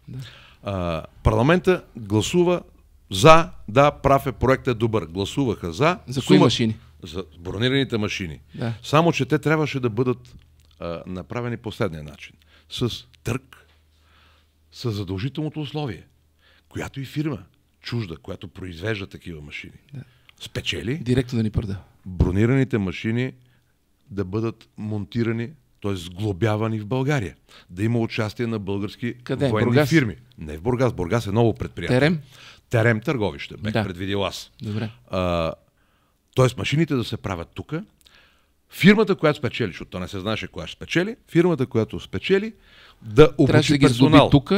А, парламента гласува за, да, прав е, проектът е добър. Гласуваха за. За кои машини? За бронираните машини. Да. Само, че те трябваше да бъдат а, направени последния начин. С търг, с задължителното условие, която и фирма, чужда, която произвежда такива машини, да. спечели Директно да ни продава. бронираните машини да бъдат монтирани, т.е. сглобявани в България. Да има участие на български Къде? военни Бургас? фирми. Не в Бургас. Бургас е ново предприятие. Терем? Терем търговище. Бех Да. предвидил аз. Добре. А, тоест машините да се правят тук. Фирмата, която спечели, защото то не се знаеше коя ще спечели, фирмата, която спечели, да обучи да персонал. тук.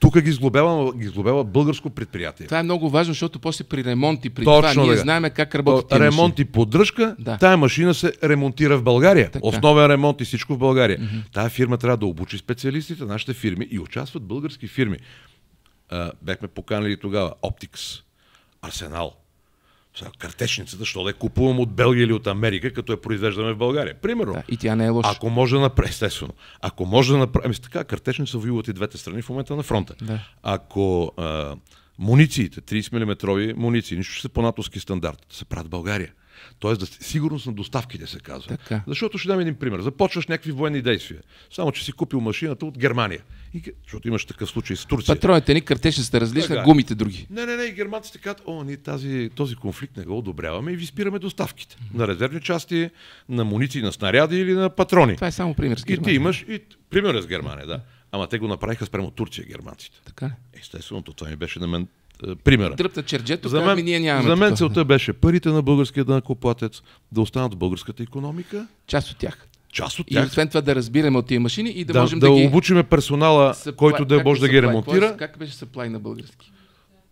Тук ги сглобява, ги сглобява българско предприятие. Това е много важно, защото после при ремонт и при Точно това ние така. знаем как работят ремонт и поддръжка, Да. тая машина се ремонтира в България. Така. Основен ремонт и всичко в България. Mm-hmm. Тая фирма трябва да обучи специалистите, нашите фирми и участват български фирми. А, бяхме поканали тогава Optics, Арсенал, сега, картечницата, защо да я купувам от Белгия или от Америка, като я произвеждаме в България. Примерно. Да, и тя не е лоша. Ако може да направи, естествено, ако може да направи, ами така, картечница воюват и двете страни в момента на фронта. Да. Ако а, мунициите, 30 мм муниции, нищо ще са по натовски стандарт, се правят в България. Тоест, да, сигурност на доставките се казва. Така. Защото ще дам един пример. Започваш някакви военни действия. Само, че си купил машината от Германия. И, защото имаш такъв случай с Турция. Патроните ни картечницата различна, Така е. гумите други. Не, не, не, и германците казват, о, ние тази, този конфликт не го одобряваме и ви спираме доставките. На резервни части, на муниции, на снаряди или на патрони. Това е само пример с И ти Германия. имаш, и пример с Германия, да. Ама те го направиха спрямо Турция, германците. Така? Естествено, то това ми беше на мен примера. Дръпна черджето, За мен, ние нямаме. за мен целта беше парите на българския данъкоплатец да останат в българската економика, Част от тях. част от И тях, освен това да разбираме от тези машини и да, да, можем да, да, ги... обучиме персонала, Supply- който да как може е да ги supply? ремонтира, Кой- Как беше съплай на български?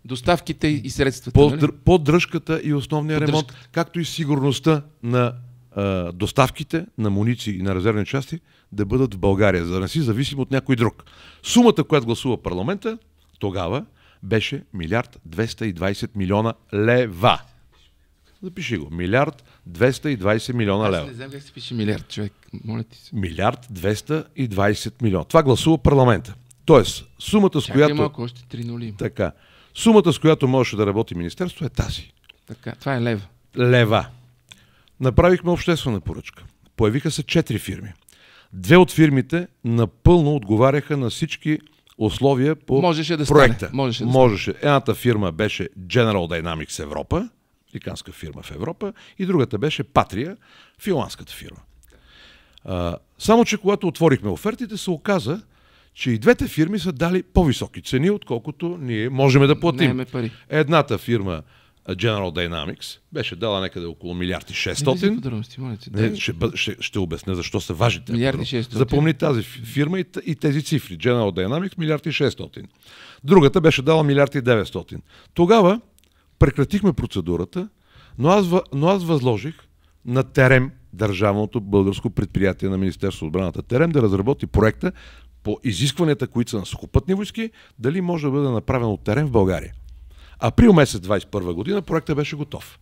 Доставките и средствата. по, нали? поддръжката и основния ремонт, Поддръжката. както и сигурността на а, доставките на муниции и на резервни части да бъдат в България, за да не си зависим от някой друг. Сумата, която гласува парламента, тогава беше милиард 220 милиона лева. Запиши го. Милиард 220 милиона Аз лева. не знам как се пише милиард, човек. Моля ти се. Милиард 220 милиона. Това гласува парламента. Тоест, сумата с Чакай която... малко, още три нули. Така. Сумата, с която можеше да работи Министерство е тази. Така, това е лев. лева. Направихме обществена поръчка. Появиха се четири фирми. Две от фирмите напълно отговаряха на всички условия по Можеше да проекта. стане. Можеше да Можеше. Едната фирма беше General Dynamics Европа, американска фирма в Европа, и другата беше Патрия, финландската фирма. А, само, че когато отворихме офертите, се оказа, че и двете фирми са дали по-високи цени, отколкото ние можем да платим. Едната фирма, General Dynamics, беше дала някъде около милиард и Не влизай 600. подробности, моля ти. Не, ще, ще, ще обясня защо са важни. тези Милиард и подробности. 600. Запомни тази фи- фирма и, и тези цифри. General Dynamics милиард и 600. Другата беше дала милиард и 900. Тогава прекратихме процедурата, но аз, но аз възложих на Терем, държавното българско предприятие на Министерство от отбраната Терем, да разработи проекта по изискванията, които са на сухопътни войски, дали може да бъде направен от Терем в България. Април месец 21 година проектът беше готов.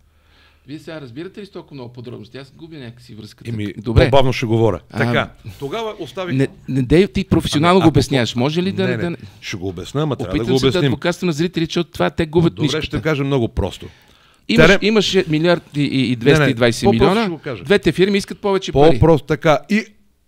Вие сега разбирате ли с толкова много подробности? Аз губя някакси връзката. Еми, Добре. по-бавно ще говоря. А, така, тогава оставих... Не, не дей, ти професионално Ами, го обясняваш. Може ли да... не, да... не, ще го обясня, ама трябва да го се да обясним. покажа на зрители, защото това те губят Добре, мишката. ще кажа много просто. Имаш, Терем- имаше милиард и, и и Не, не, 220 по-просто милиона. Двете фирми искат повече пари. По-просто така. И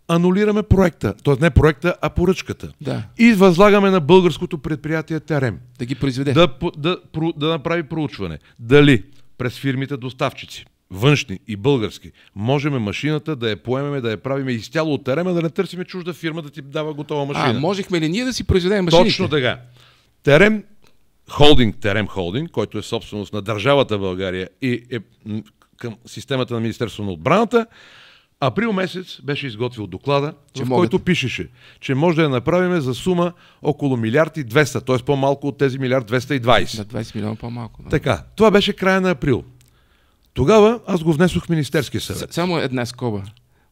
анулираме проекта. Тоест не проекта, а поръчката. Да. И възлагаме на българското предприятие Терем Да ги произведе. да, да, да направи проучване. Дали през фирмите доставчици, външни и български, можем машината да я поемеме, да я правиме изцяло от терема, да не търсиме чужда фирма да ти дава готова машина. а, можехме ли ние да си произведем машините? Точно така. Терем Холдинг, Терем Холдинг, който е собственост на държавата България и е към системата на Министерство на отбраната, април месец беше изготвил доклада, Че в могат. който пишеше, че може да я направим за сума около милиард и 200, т.е. по-малко от тези милиард 220. На 20 милиона по-малко. Да. Така, това беше края на април. Тогава аз го внесох в Министерския С- съвет. Само една скоба.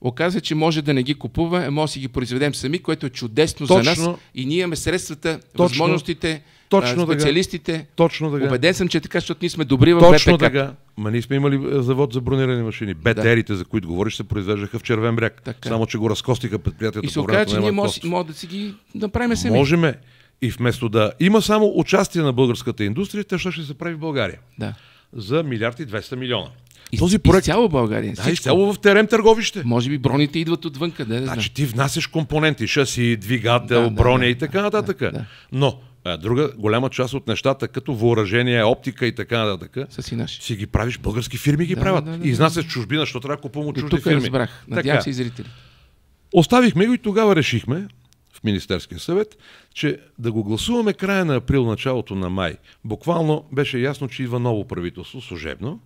Оказа, че може да не ги купува, може да си ги произведем сами, което е чудесно Точно. за нас. И ние имаме средствата, Точно. възможностите, Точно специалистите. Точно така. Убеден съм, че е така, защото ние сме добри в Точно БТК. така. Ма ние сме имали е, завод за бронирани машини. БТР-ите, за които говориш, се произвеждаха в Червен бряг. Така. Само, че го разкостиха предприятията И се оказа, че ние Иван може, Костов. може да си ги направим сами. Можеме. И вместо да има само участие на българската индустрия, те ще се прави в България. Да. За милиард и 200 милиона. Из, Този проект... Изцяло България. Да, изцяло в терем търговище. Може би броните идват отвън, къде знам. Значи ти внасяш компоненти, шаси, двигател, Да, да, броня да, и така нататък. да, да. Но а, друга голяма част от нещата, като въоръжение, оптика и така нататък, Са си наши. си ги правиш, български фирми ги Да, правят. да, да, да. И изнасяш чужбина, защото трябва да купувам от чужди тук фирми. разбрах. Надявам Така. се и зрители. Оставихме го и тогава решихме в Министерския съвет, че да го гласуваме края на април, началото на май. Буквално беше ясно, че идва ново правителство, служебно.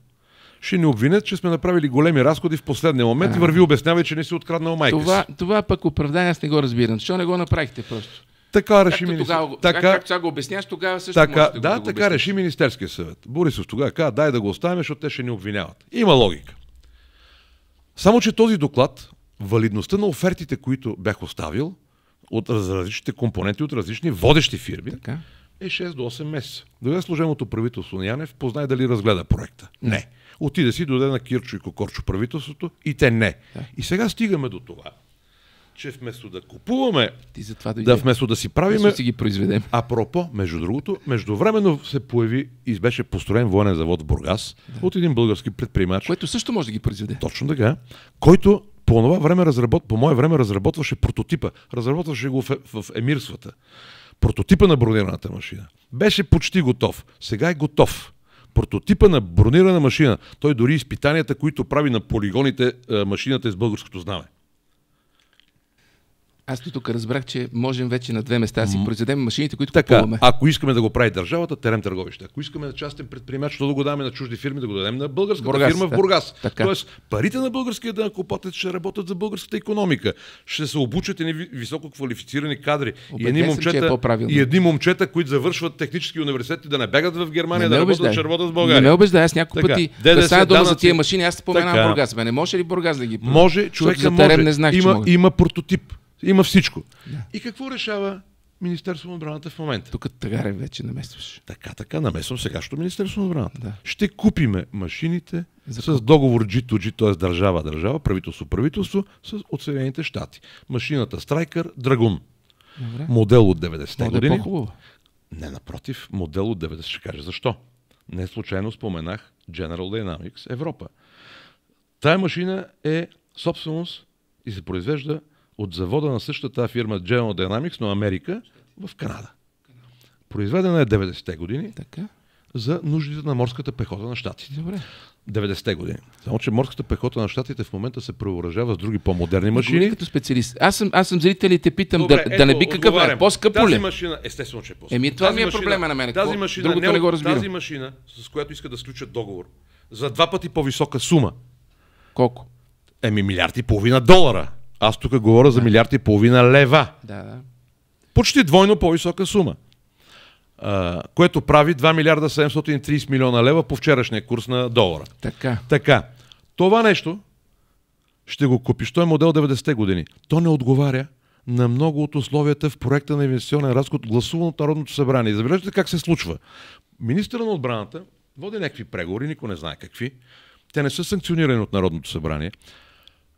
Ще ни обвинят, че сме направили големи разходи в последния момент и върви обяснява, че не си откраднал майка Това, си. това пък оправдание аз не го разбирам. Защо не го направихте просто? Така реши тогава, го- Така, както сега го обясняваш, тогава също така, можете да, го, го така обясните. реши Министерския съвет. Борисов тогава каза, дай да го оставим, защото те ще ни обвиняват. Има логика. Само, че този доклад, валидността на офертите, които бях оставил, от раз- различните компоненти, от различни водещи фирми, Така. е 6 до 8 месеца. Дойде служебното правителство на Янев, познай дали разгледа проекта. Не. Отиде си, дойде на Кирчо и Кокорчо правителството и те не. И сега стигаме до това, че вместо да купуваме, Ти за това дойде. да вместо да си правиме си ги произведем. Апропо, между другото, междувременно се появи и беше построен военен завод в Бургас от един български предприемач. Което също може да ги произведе. Точно така. Който по това време разработ, по мое време разработваше прототипа. Разработваше го в, в емирствата. Прототипа на бронираната машина. Беше почти готов. Сега е готов. Прототипа на бронирана машина. Той дори изпитанията, които прави на полигоните е, машината е с българското знаме. Аз тук разбрах, че можем вече на две места да си произведем машините, които Така, купуваме. ако искаме да го прави държавата, терем търговище. Ако искаме на частен предприемач, то да го даваме на чужди фирми, да го дадем на българската Бургас, фирма в да. Бургас. Така. Тоест, парите на българския данъкоплатец ще работят за българската економика. Ще се обучат едни ви- високо квалифицирани кадри. И Убеден едни, съм, е момчета, по-правилно. и едни момчета, които завършват технически университети, да не бягат в Германия, да ме работят, че работят в Не България. ме убеждай, аз няколко пъти да стана дума за тия машини, аз споменавам. Бургас. Бе, не може ли Бургас да ги? Може, човека може. не знаех, има, има прототип. Има всичко. И какво решава Министерство на отбраната в момента? Тук тагаре вече наместваш. Така, така, намесвам сегашното Министерство на отбраната. Да. Ще купиме машините За с договор G2G, т.е. държава, държава, правителство, правителство, с, от Съединените щати. Машината Страйкър, Драгун. Добре. Модел от 90-те Много да е години. по-хубаво. Не, напротив, модел от 90 ще кажа защо. Не случайно споменах General Dynamics Европа. Тая машина е собственост и се произвежда от завода на същата фирма General Dynamics, но Америка в Канада. Произведена е 90-те години Така. за нуждите на морската пехота на щатите. Добре. 90-те години. Само, че морската пехота на щатите в момента се преоръжава с други по-модерни Говори машини. като специалист. Аз съм, аз съм зрител и те питам Добре, да, ето, да не би какъв е. По-скъпо Тази ли? машина, естествено, че е по-скъпо. Еми, това Тази ми е машина- проблема на мен. Тази машина, Другото не го разбирам. Тази машина, с която иска да сключат договор, за два пъти по-висока сума, Колко? еми милиард и половина долара. Аз тук говоря за милиард и половина лева. Да, да. Почти двойно по-висока сума. А, което прави 2 милиарда 730 милиона лева по вчерашния курс на долара. Така. Така, това нещо ще го купиш. Той е модел 90-те години. То не отговаря на много от условията в проекта на инвестиционен разход, гласуван от Народното събрание. Забележете как се случва. Министъра на отбраната води някакви преговори, никой не знае какви. Те не са санкционирани от Народното събрание.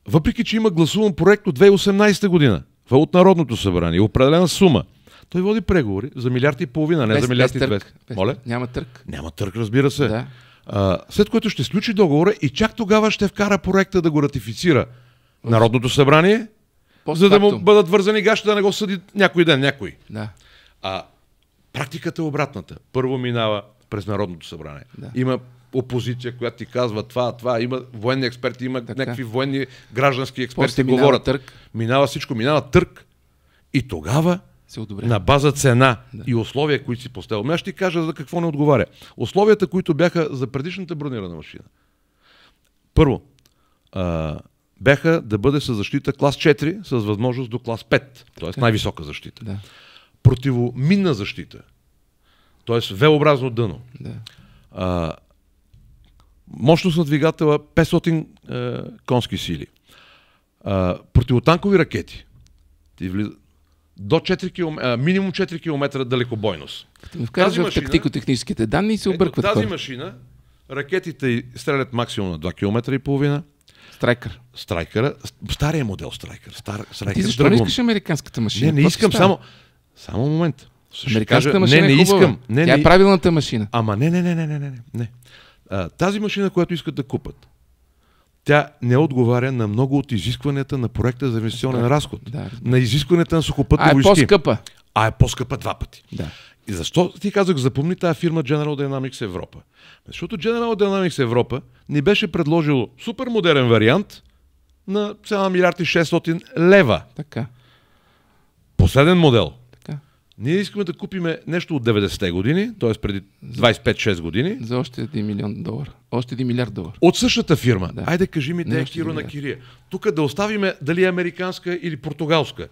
Въпреки, че има гласуван проект от 2018 година от Народното събрание, определена сума. Той води преговори за милиард и половина, не Без- за милиард и търг. 200. Без- Моля? Няма търк. Няма търк, разбира се. Да. А, след което ще сключи договора и чак тогава ще вкара проекта да го ратифицира Народното събрание, за да му бъдат вързани гащи да не го съди някой ден, някой. Да. А практиката е обратната. Първо минава през Народното събрание. Да. Има опозиция, която ти казва това, това, има военни експерти, има Така. някакви военни граждански експерти После минава говорят. търг. Минава всичко, минава търг. И тогава Се одобря. на база цена да. и условия, които си поставил. Ами Аз ще ти кажа за какво не отговаря. Условията, които бяха за предишната бронирана машина. Първо, а, бяха да бъде с защита клас 4 с възможност до клас 5, т.е. най-висока защита. Да. Противоминна защита, т.е. V-образно дъно. Да. А, мощност на двигателя 500 е, конски сили. А, противотанкови ракети. Ти влиза, до 4 км, а, минимум 4 км далекобойност. Като вкараш в тактико-техническите данни и се Ето, объркват тази хора. машина, ракетите стрелят максимум на 2 км и половина. Страйкър. Страйкъра, стария модел Страйкър. Стар, Страйкър Ти защо не искаш американската машина? Не, не искам, само, само момент. Американската кажа- машина не, не е хубава. искам. Не, Тя не, е правилната машина. Ама не, не, не, не, не, не, не. А, тази машина, която искат да купат, тя не отговаря на много от изискванията на проекта за инвестиционен разход. Да. На изискванията на сухопътни А е войски. по-скъпа. А е по-скъпа два пъти. Да. И защо ти казах, запомни тази фирма General Dynamics Европа? Защото General Dynamics Европа ни беше предложило супер модерен вариант на цена милиард и 600 лева. Така. Последен модел. Ние искаме да купиме нещо от 90-те години, т.е. преди 25-6 години, За още 1 милион долар. Още 1 милиард долар. от същата фирма. Да. Айде кажи ми, те е Киро на. Кирия. Тук да оставиме дали е американска или португалска.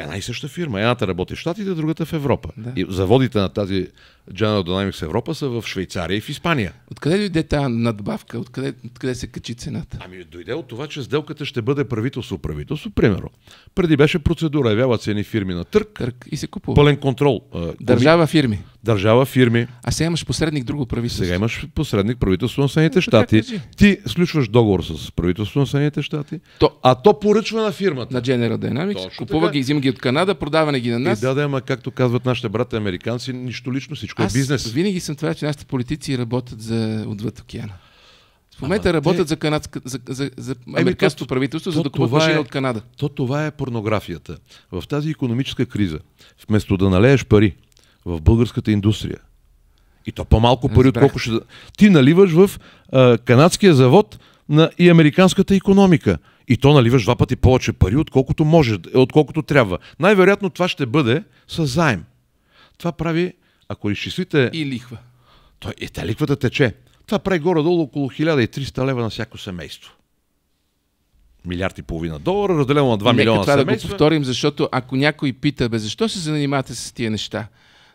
Една и съща фирма. Едната работи в Штатите, другата в Европа. Да. И заводите на тази General Dynamics Европа са в Швейцария и в Испания. Откъде дойде тази надбавка? Откъде, откъде се качи цената? Ами дойде от това, че сделката ще бъде правителство-правителство. Примерно, преди беше процедура, явяват се едни фирми на търг, Търк и се купува. пълен контрол. Държава фирми. Държава, фирми. А сега имаш посредник друго правителство. Сега имаш посредник правителство на Съединените Е, щати. Ти сключваш договор с правителство на Съединените щати, То- а то поръчва на фирмата. На General Dynamics. Точно Купува така. ги, взима ги от Канада, продаване ги на И нас. да, да, ама както казват нашите брата американци, нищо лично, всичко Аз е бизнес. винаги съм това, че нашите политици работят за отвъд океана. В момента Ама работят те- за, канадска, за, за, за Еми, американското то- правителство, то за да машина е- от Канада. То това е порнографията. В тази економическа криза, вместо да налееш пари в българската индустрия, и то по-малко пари, отколко ще... Ти наливаш в а, канадския завод на и американската економика. И то наливаш два пъти повече пари, отколкото можеш, отколкото трябва. Най-вероятно това ще бъде с заем. Това прави, ако изчислите... И лихва. Той, е, та ликвата тече. Това прави горе-долу около 1300 лева на всяко семейство. Милиард и половина долара, разделено на 2 Нека милиона това да го семейства. повторим, защото ако някой пита, бе, защо се занимавате с тия неща?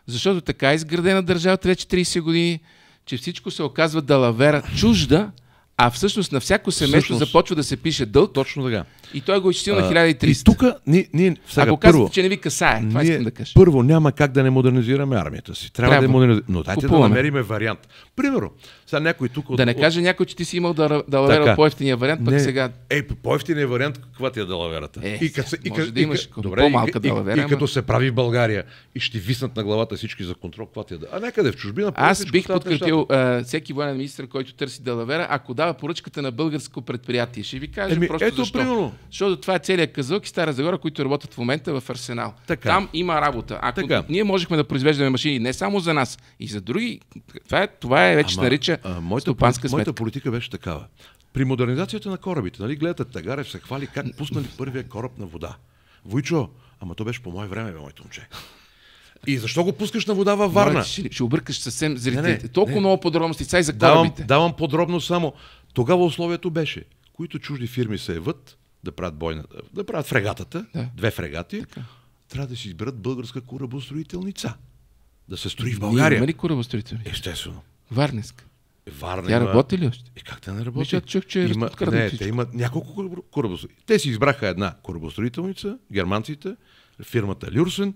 Защото така е изградена държавата вече 30 години, че всичко се оказва далавера чужда, а всъщност на всяко семейство Всъщност- започва да се пише дълг Точно така. и той го е изчислил на А, 1300. И тук ние, ние сега, Ако първо, казвате, че не ви касае, това ние, искам да кажа. първо няма как да не модернизираме армията си. Трябва, Трябва. да я модернизираме. Но дайте Купуваме. да намериме вариант. Примерно, сега някой тук... от- Да не каже някой, че ти си имал да, далавера Така. по-ефтиния вариант, пък Не. сега Ей, по-ефтиният вариант, каква ти е далаверата? Е, и, се- и, може да и, имаш като- добре, по-малка и, и, далавера, и, ама- като се прави в България и ще виснат на главата всички за контрол, каква ти е да... А някъде в чужбина... Аз бих подкрепил а, всеки военен министр, който търси далавера, ако дава поръчката на българско предприятие. Ще ви кажа Еми, просто ето, защо. примерно. Защото това е целият казълк и Стара Загора, които работят в момента в Арсенал. Така. Там има работа. Ако Така. ние можехме да произвеждаме машини не само за нас, и за други, това е, това е вече се а, моята, стопанска сметка. моята политика беше такава. При модернизацията на корабите, нали, гледате, Тагарев се хвали как пуснали първия кораб на вода. Войчо, ама то беше по мое време, бе, моето момче. И защо го пускаш на вода във Варна? Моля, Ще, ще объркаш съвсем зрителите. Не, не, Толкова не. много подробности, сега и за Давам, корабите. давам подробно само. Тогава условието беше, които чужди фирми се яват да правят бойна, да правят фрегатата, Да. две фрегати, трябва да си изберат българска корабостроителница. Да се строи в Ние България. Има ли корабостроителни? Естествено. Варнеска. Е, Варна Тя има... работи ли още? И как да не работи? Мисля, чух, че е има, не, те имат няколко корабо- корабостроители. Те си избраха една корабостроителница, германците, фирмата Люрсен.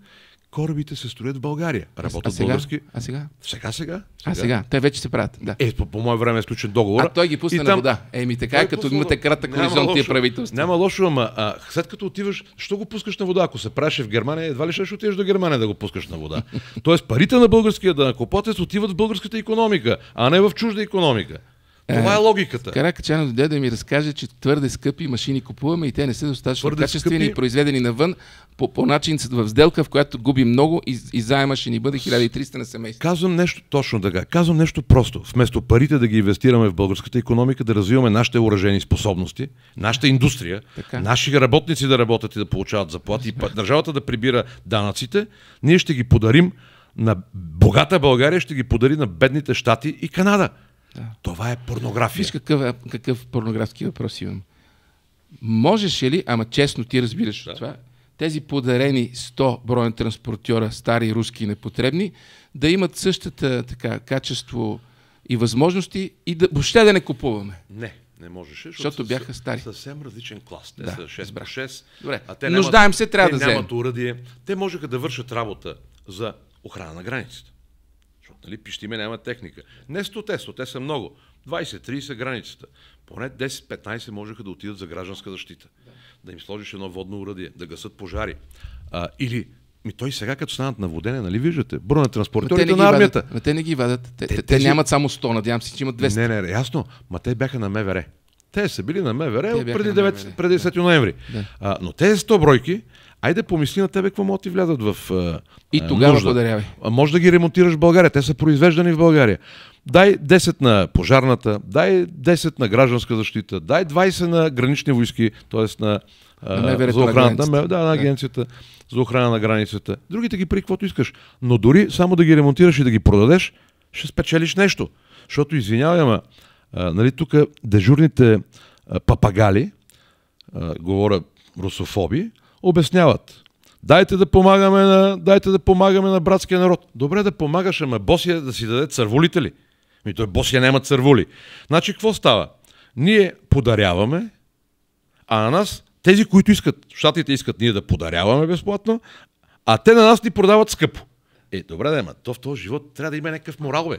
Корабите се строят в България. А Работят сега? български. А сега? Сега, сега. А сега? Те вече се правят. Да. Е, по, по мое време е сключен договор. А той ги пусна на вода. Еми така е, Той като пусна имате кратък хоризонт тия правителства. Няма лошо, ама а, след като отиваш, що го пускаш на вода? Ако се правеше в Германия, едва ли ще отидеш до Германия да го пускаш на вода. [LAUGHS] Тоест парите на българския данъкоплатец отиват в българската економика, а не в чужда економика. Това е логиката. Каракачанов дойде да ми разкаже, че твърде скъпи машини купуваме и те не са достатъчно Твърде качествени скъпи? и произведени навън по, по начин в сделка, в която губи много и, и заема ще ни бъде 1300 на семейство. Казвам нещо точно така. Казвам нещо просто. Вместо парите да ги инвестираме в българската економика, да развиваме нашите уражени способности, нашата индустрия, Така. наши работници да работят и да получават заплати, и държавата да прибира данъците, ние ще ги подарим на богата България, ще ги подари на бедните щати и Канада. Да. Това е порнография. Виж какъв, какъв порнографски въпрос имам. Можеш ли, ама честно ти разбираш да. това, тези подарени 100 броен транспортьора, стари, руски, непотребни, да имат същата така, качество и възможности и да въобще да не купуваме. Не, не можеше. Защото бяха стари. Съвсем различен клас. Те Да, са 6 по разбрах. 6. Добре. А те Нуждаем се, трябва те да нямат вземем. урадие. Те можеха да вършат работа за охрана на границата. Нали, пищиме няма техника. Не 100 те, 100 те са много. 20-30 границата. Поне 10-15 можеха да отидат за гражданска защита. Да, да им сложиш едно водно урадие, да гасат пожари. А, или ми той сега, като станат на водене, нали виждате? Ма те Бронетранспортерите не ги на армията. вадят. Те не ги вадат. Те, те, те, тези- нямат само 100, надявам се, че имат 200. Не, не, не, ясно. Ма те бяха на МВР. Те са били на МВР Те бяха преди, на 9, МВР, преди 10 ноември. Да. А, но тези 100 бройки, айде помисли на тебе какво могат да ти влязат в а, И тогава нужда. подарявай. Може да ги ремонтираш в България. Те са произвеждани в България. Дай 10 на пожарната, дай 10 на гражданска защита, дай 20 на гранични войски, т.е. на, а, На за на охраната, на, да, на Да. агенцията за охрана на границата. Другите ги при каквото искаш. Но дори само да ги ремонтираш и да ги продадеш, ще спечелиш нещо. Защото, извинявай, ама, а, нали, тук дежурните а, папагали, а, говоря русофоби, обясняват. Дайте да помагаме на, дайте да помагаме на братския народ. Добре да помагаш, ама Босия да си даде цървулите ли? Ми той Босия няма цървули. Значи какво става? Ние подаряваме, а на нас, тези, които искат, щатите искат ние да подаряваме безплатно, а те на нас ни продават скъпо. Е, добре да, ама то в този живот трябва да има някакъв морал, бе.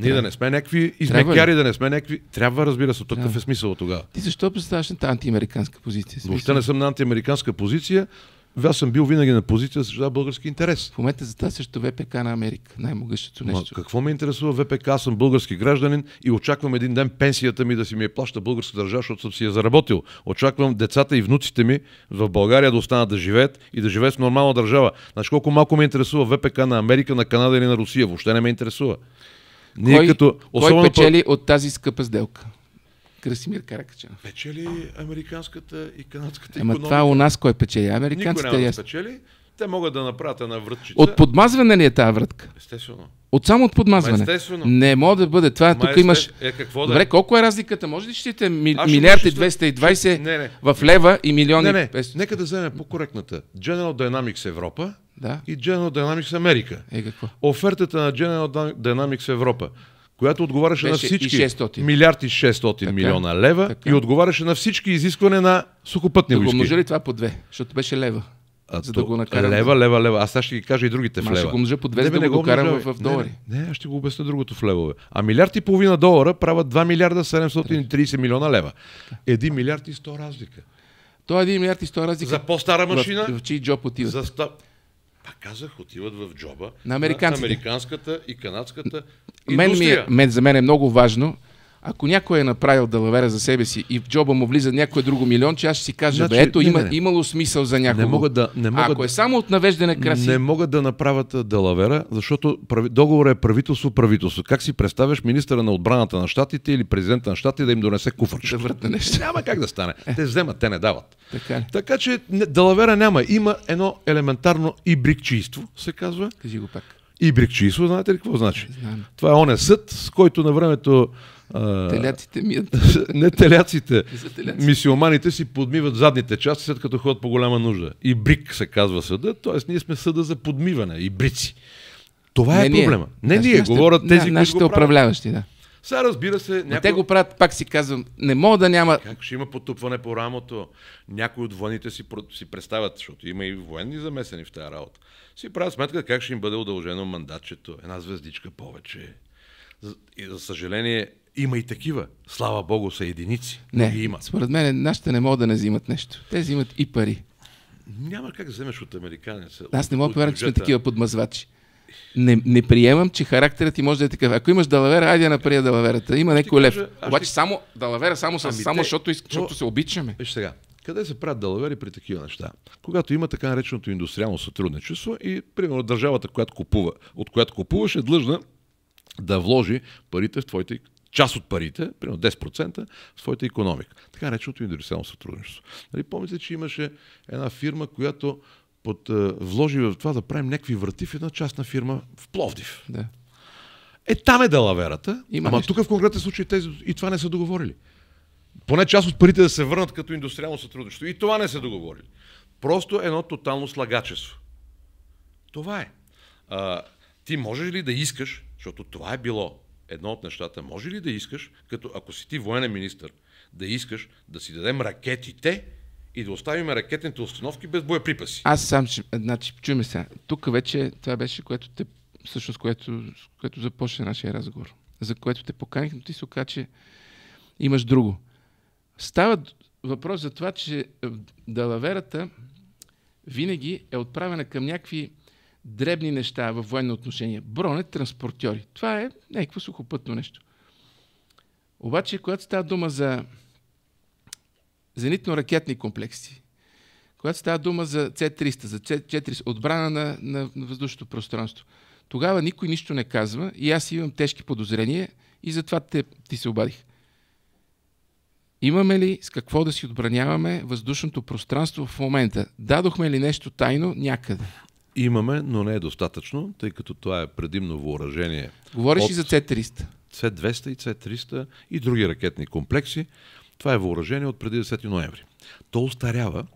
Ние да не сме някакви измекяри, да не сме някакви... Трябва, разбира се, такъв е смисъл тогава. Ти защо представяш на тази антиамериканска позиция? Въобще не съм на антиамериканска позиция. Аз съм бил винаги на позиция да защитава български интерес. В момента за тази срещу ВПК на Америка. Най-могъщото Ма, нещо. какво ме интересува ВПК? Аз съм български гражданин и очаквам един ден пенсията ми да си ми я плаща българска държава, защото съм си я заработил. Очаквам децата и внуците ми в България да останат да живеят и да живеят в нормална държава. Значи колко малко ме интересува ВПК на Америка, на Канада или на Русия. Въобще не ме интересува. Ние кой, като... кой печели от тази скъпа сделка? Красимир Каракачанов. Печели американската и канадската Ама икономика. това у нас кой печели? Никой Американците няма е да ясно. спечели. Те могат да направят една врътчица. От подмазване ли е тази вратка? Естествено. От само от подмазване. Ма естествено. Не може да бъде. Това тук Ма, имаш... есте- Е, какво да Добре, е? колко е разликата? Може ли щите ми... Милиард и го изчисля. 220 Не, не. в лева и милиони... Не, не, нека да вземем по-коректната. General Dynamics Европа Да. и General Dynamics Америка. Е, какво? Офертата на General Dynamics Европа, която отговаряше на и всички 600. милиард и 600 Така, милиона лева така. и отговаряше на всички изискване на сухопътни Да го войски. умножи ли това по две? Защото беше лева. А, за то- да го накарам. Лева, лева, лева. Аз сега ще ги кажа и другите в Ма лева. ще го умножа по две, за да не го умножавай. в- в долари. Не, не, не, аз ще го обясня другото в левове. А милиард и половина долара правят 2 милиарда 730 милиона лева. 1 милиард и 100 разлика. Той е 1 милиард и 100 разлика. За по-стара машина, В, в чий джоб отива? за. Пак казах, отиват в джоба На американците. американската и канадската Мен ми е, индустрия. мен, за мен е много важно, ако някой е направил далавера за себе си и в джоба му влиза някое друго милион, че аз ще си кажа, Значи, бе, ето не, има, не, имало смисъл за някого. Не могат да- не А могат ако е само от навеждане краси, Не могат да направят а, далавера, защото прави... договорът е правителство-правителство. Как си представяш министъра на отбраната на щатите или президента на щатите да им донесе куфърче? да въртне нещо. Няма как да стане. Те вземат, те не дават. Така ли? Така че не, далавера няма. Има едно елементарно ибрикчийство, се казва. Кажи го пак. Ибрикчийство, знаете ли какво значи? Знам. Това е оне съд, с който на времето а, Теляците мият. [LAUGHS] не теляците, теляци. мисиоманите си подмиват задните части, след като ходят по голяма нужда. И брик се казва съда, т.е. ние сме съда за подмиване и брици. Това е ние. проблема. Не Нашите- ние, говорят тези, на- които Нашите управляващи, да. Сега разбира се, Но някой... те го правят, пак си казвам, не мога да няма... Как ще има потупване по рамото? Някои от военните си, си представят, защото има и военни замесени в тази работа, си правят сметка как ще им бъде удължено мандатчето, една звездичка повече. И за съжаление, има и такива. Слава Богу, са единици. Не, ги има. според мен нашите не могат да не взимат нещо. Те взимат и пари. Няма как да вземеш от американеца. Аз не мога да повярвам, че сме такива подмазвачи. Не, не приемам, че характерът ти може да е такъв. Ако имаш далавера, айде да направя далаверата. Има някой лев. Обаче ще- само далавера, само, Ами само те- защото, защото се обичаме. Виж сега, къде се правят далавери при такива неща? Когато има така нареченото индустриално сътрудничество и, примерно, държавата, която купува, от която купуваш, е длъжна да вложи парите в твоите част от парите, примерно 10%, в твоята економика. Така нареченото индустриално сътрудничество. Нали, помните, че имаше една фирма, която под, е, вложи в това да правим някакви врати в една частна фирма в Пловдив. Да. Е, там е далаверата, Има ама нещо. тук в конкретен случай тези и това не са договорили. Поне част от парите да се върнат като индустриално сътрудничество. И това не са договорили. Просто едно тотално слагачество. Това е. А, ти можеш ли да искаш, защото това е било едно от нещата, може ли да искаш, като ако си ти военен министр, да искаш да си дадем ракетите и да оставим ракетните установки без боеприпаси? Аз сам. Значи, чуй сега. Тук вече това беше, което те... Всъщност, което, което започна нашия разговор. За което те поканих, но ти се оказа, че имаш друго. Става въпрос за това, че е, далаверата винаги е отправена към някакви дребни неща във военно отношение. Броне, транспортьори. Това е някакво сухопътно нещо. Обаче, когато става дума за зенитно-ракетни комплекси, когато става дума за C-300, за C-400, отбрана на, на, на въздушното пространство, тогава никой нищо не казва и аз имам тежки подозрения и затова те, ти се обадих. Имаме ли с какво да си отбраняваме въздушното пространство в момента? Дадохме ли нещо тайно някъде? Имаме, но не е достатъчно, тъй като това е предимно въоръжение. Говориш от и за C-300. C-200 и C-300 и други ракетни комплекси. Това е въоръжение от преди 10 ноември. То устарява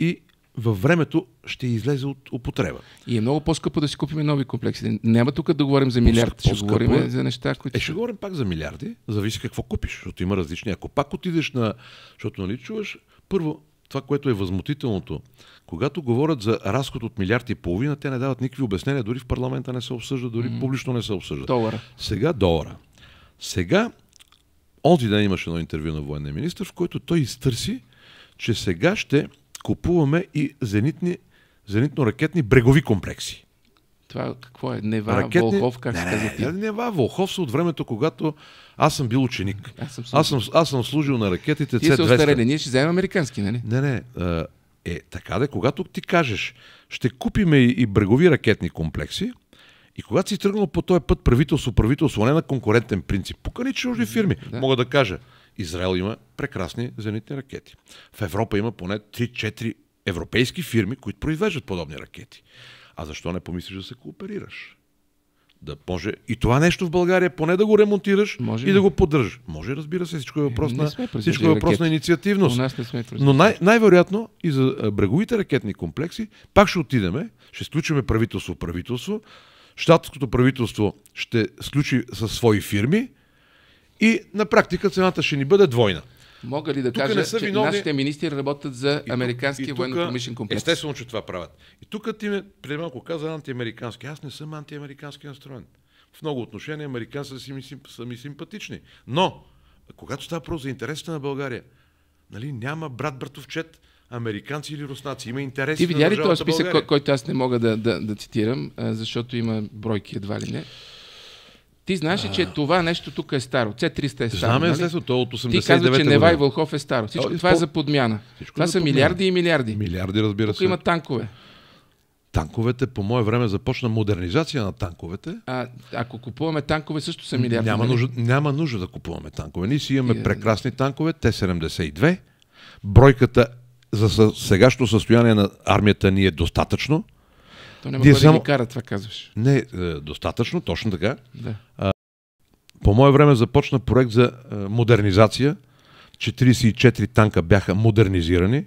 и във времето ще излезе от употреба. И е много по-скъпо да си купим нови комплекси. Няма тук да говорим за милиард, ще по-скъпо говорим е. за неща, които... Е, ще говорим пак за милиарди, зависи какво купиш, защото има различни. Ако пак отидеш на... Защото, нали, чуваш, първо, това, което е възмутителното, когато говорят за разход от милиард и половина, те не дават никакви обяснения, дори в парламента не се обсъжда, дори mm. публично не се обсъжда. Долара. Сега долара. Сега, онзи ден имаше едно интервю на военния министр, в който той изтърси, че сега ще купуваме и зенитни, зенитно-ракетни брегови комплекси. Това какво е? Нева, Волхов, как се казва ти? не, Нева, Волхов са от времето, когато аз съм бил ученик. Аз съм Аз съм, аз съм служил на ракетите са C-200. остарели. Ние ще вземем американски, нали? Не, не. Е, така де, когато ти кажеш, ще купиме и, и брегови ракетни комплекси, и когато си тръгнал по този път правителство, правителство, не на конкурентен принцип, покани чужди фирми. Да. Мога да кажа, Израел има прекрасни зенитни ракети. В Европа има поне 3-4 европейски фирми, които произвеждат подобни ракети. А защо не помислиш да се кооперираш? Да може и това нещо в България поне да го ремонтираш Може и ли? да го поддържаш. Може, разбира се, всичко е въпрос, не на, всичко е въпрос на инициативност. Нас не сме Но най- най-вероятно и за бреговите ракетни комплекси пак ще отидеме, ще сключиме правителство правителство, щатското правителство ще сключи със свои фирми и на практика цената ще ни бъде двойна. Мога ли да Тук кажа, не са че виновни- нашите министри работят за американския военно-промишлен комплекс? Естествено, че това правят. И тук ти ме преди малко каза антиамерикански. Аз не съм антиамерикански настроен. В много отношения американците са ми, са ми симпатични. Но, когато става просто за интересите на България, нали, няма брат братовчет, американци или руснаци. Има интереси Ти видя ли този списък, България. кой- който аз не мога да, да, да цитирам, защото има бройки едва ли не? Ти знаеш ли, че това нещо тук е старо? C300 е старо, Знаме, нали? то е от Ти 89 казва, че година. Нева и Вълхов е старо. Всичко О, това е за подмяна. Всичко Това е за са подмяна. милиарди и милиарди. Милиарди, разбира Тук се. има танкове. Танковете, по мое време, започна модернизация на танковете. А, ако купуваме танкове, също са милиарди. Няма нали? нужда, няма нужда да купуваме танкове. Ние си имаме И, е, прекрасни танкове, Т-72. Бройката за сегашното състояние на армията ни е достатъчно. То няма кой да само- ги кара, това казваш. Не е достатъчно, точно така. Да. По мое време започна проект за модернизация. 44 танка бяха модернизирани.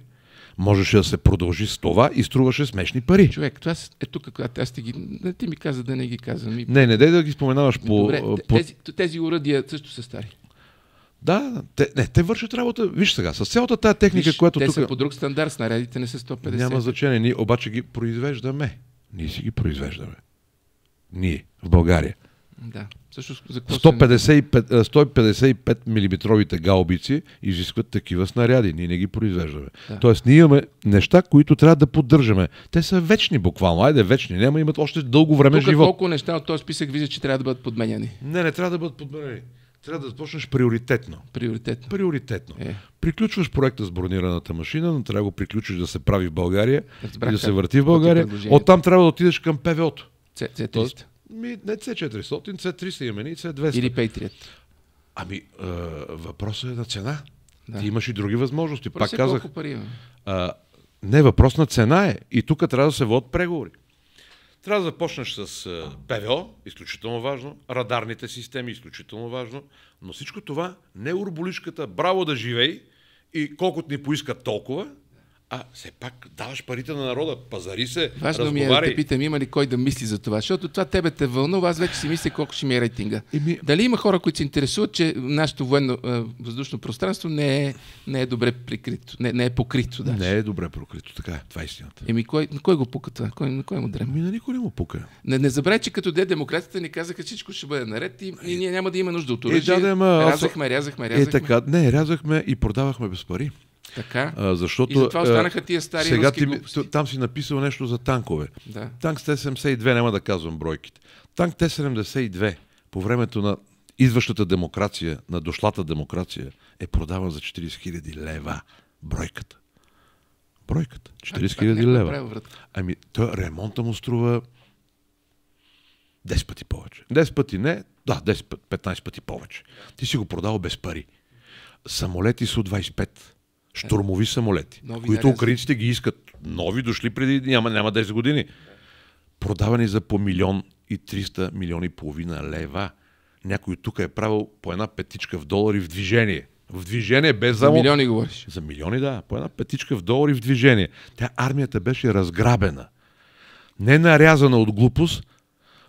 Можеше да се продължи с това и струваше смешни пари. Човек, това е тук, когато аз ти ги... Не, ти ми каза да не ги казвам. И... Не, не дай да ги споменаваш по... Добре, те- по... тези, тези уръдия също са стари. Да, те, не, те вършат работа. Виж сега, с цялата тази техника, Виж, която те тук... са по друг стандарт, снарядите не са 150. Няма значение. Ние обаче ги произвеждаме. Ние си ги произвеждаме. Ние, в България. Да. Също за какво се- 155, а, 155 мм гаубици изискват такива снаряди. Ние не ги произвеждаме. Да. Тоест, ние имаме неща, които трябва да поддържаме. Те са вечни буквално. Айде, вечни. Няма имат още дълго време Тук живот. колко неща от този списък вижда, че трябва да бъдат подменяни. Не, не трябва да бъдат подбрани. Трябва да започнеш приоритетно. Приоритетно. Приоритетно. Е. Приключваш проекта с бронираната машина, но трябва да го приключиш да се прави в България Разбрах и да се върти в е България. Оттам трябва да отидеш към ПВО-то. C- C300. Тоест, ми, не C400, C300 имаме и C200. Или Patriot. Ами, е, въпросът е на цена. Да. Ти имаш и други възможности. Пак Просто казах, пари а, не, въпрос на цена е. И тук трябва да се водят преговори. Трябва да започнеш с а, ПВО, изключително важно, радарните системи, изключително важно, но всичко това не е урболишката, браво да живей и колкото ни поискат толкова, а все пак даваш парите на народа, пазари се, Важно ми е да разговаряй. те питам, има ли кой да мисли за това, защото това тебе те вълнува, аз вече си мисля колко ще ми е рейтинга. Еми- Дали има хора, които се интересуват, че нашето военно а, въздушно пространство не е, не е добре прикрито, не, не е покрито. Да. Не е добре прокрито, така е. Това е истината. Еми, кой, на кой го пука това? Кой, на кой му дрема? Ами на никой не му пука. Не, не забравяй, че като де демократите ни казаха, че всичко ще бъде наред и, и ние няма да има нужда от Е, оръжие. да, да, ама аз- рязахме, рязахме, Е, рязахме. така, не, рязахме и продавахме без пари. Така. А, защото, И затова останаха тия стари Сега ти, глупости. там си написал нещо за танкове. Да. Танк с Т-72, няма да казвам бройките. Танк Т-72 по времето на идващата демокрация, на дошлата демокрация, е продаван за 40 000 лева. Бройката. Бройката. 40 Пак хиляди някой лева. Ами, той ремонта му струва 10 пъти повече. 10 пъти не, да, 10, път- 15 пъти повече. Ти си го продал без пари. Самолети Су-25. Штурмови самолети, Нови които украинците ги искат. Нови, дошли преди няма, няма 10 години. Продавани за по милион и 300 милиони и половина лева. Някой тук е правил по една петичка в долари в движение. В движение, без За само... милиони говориш. За милиони, да. По една петичка в долари в движение. Тя армията беше разграбена. Не нарязана от глупост.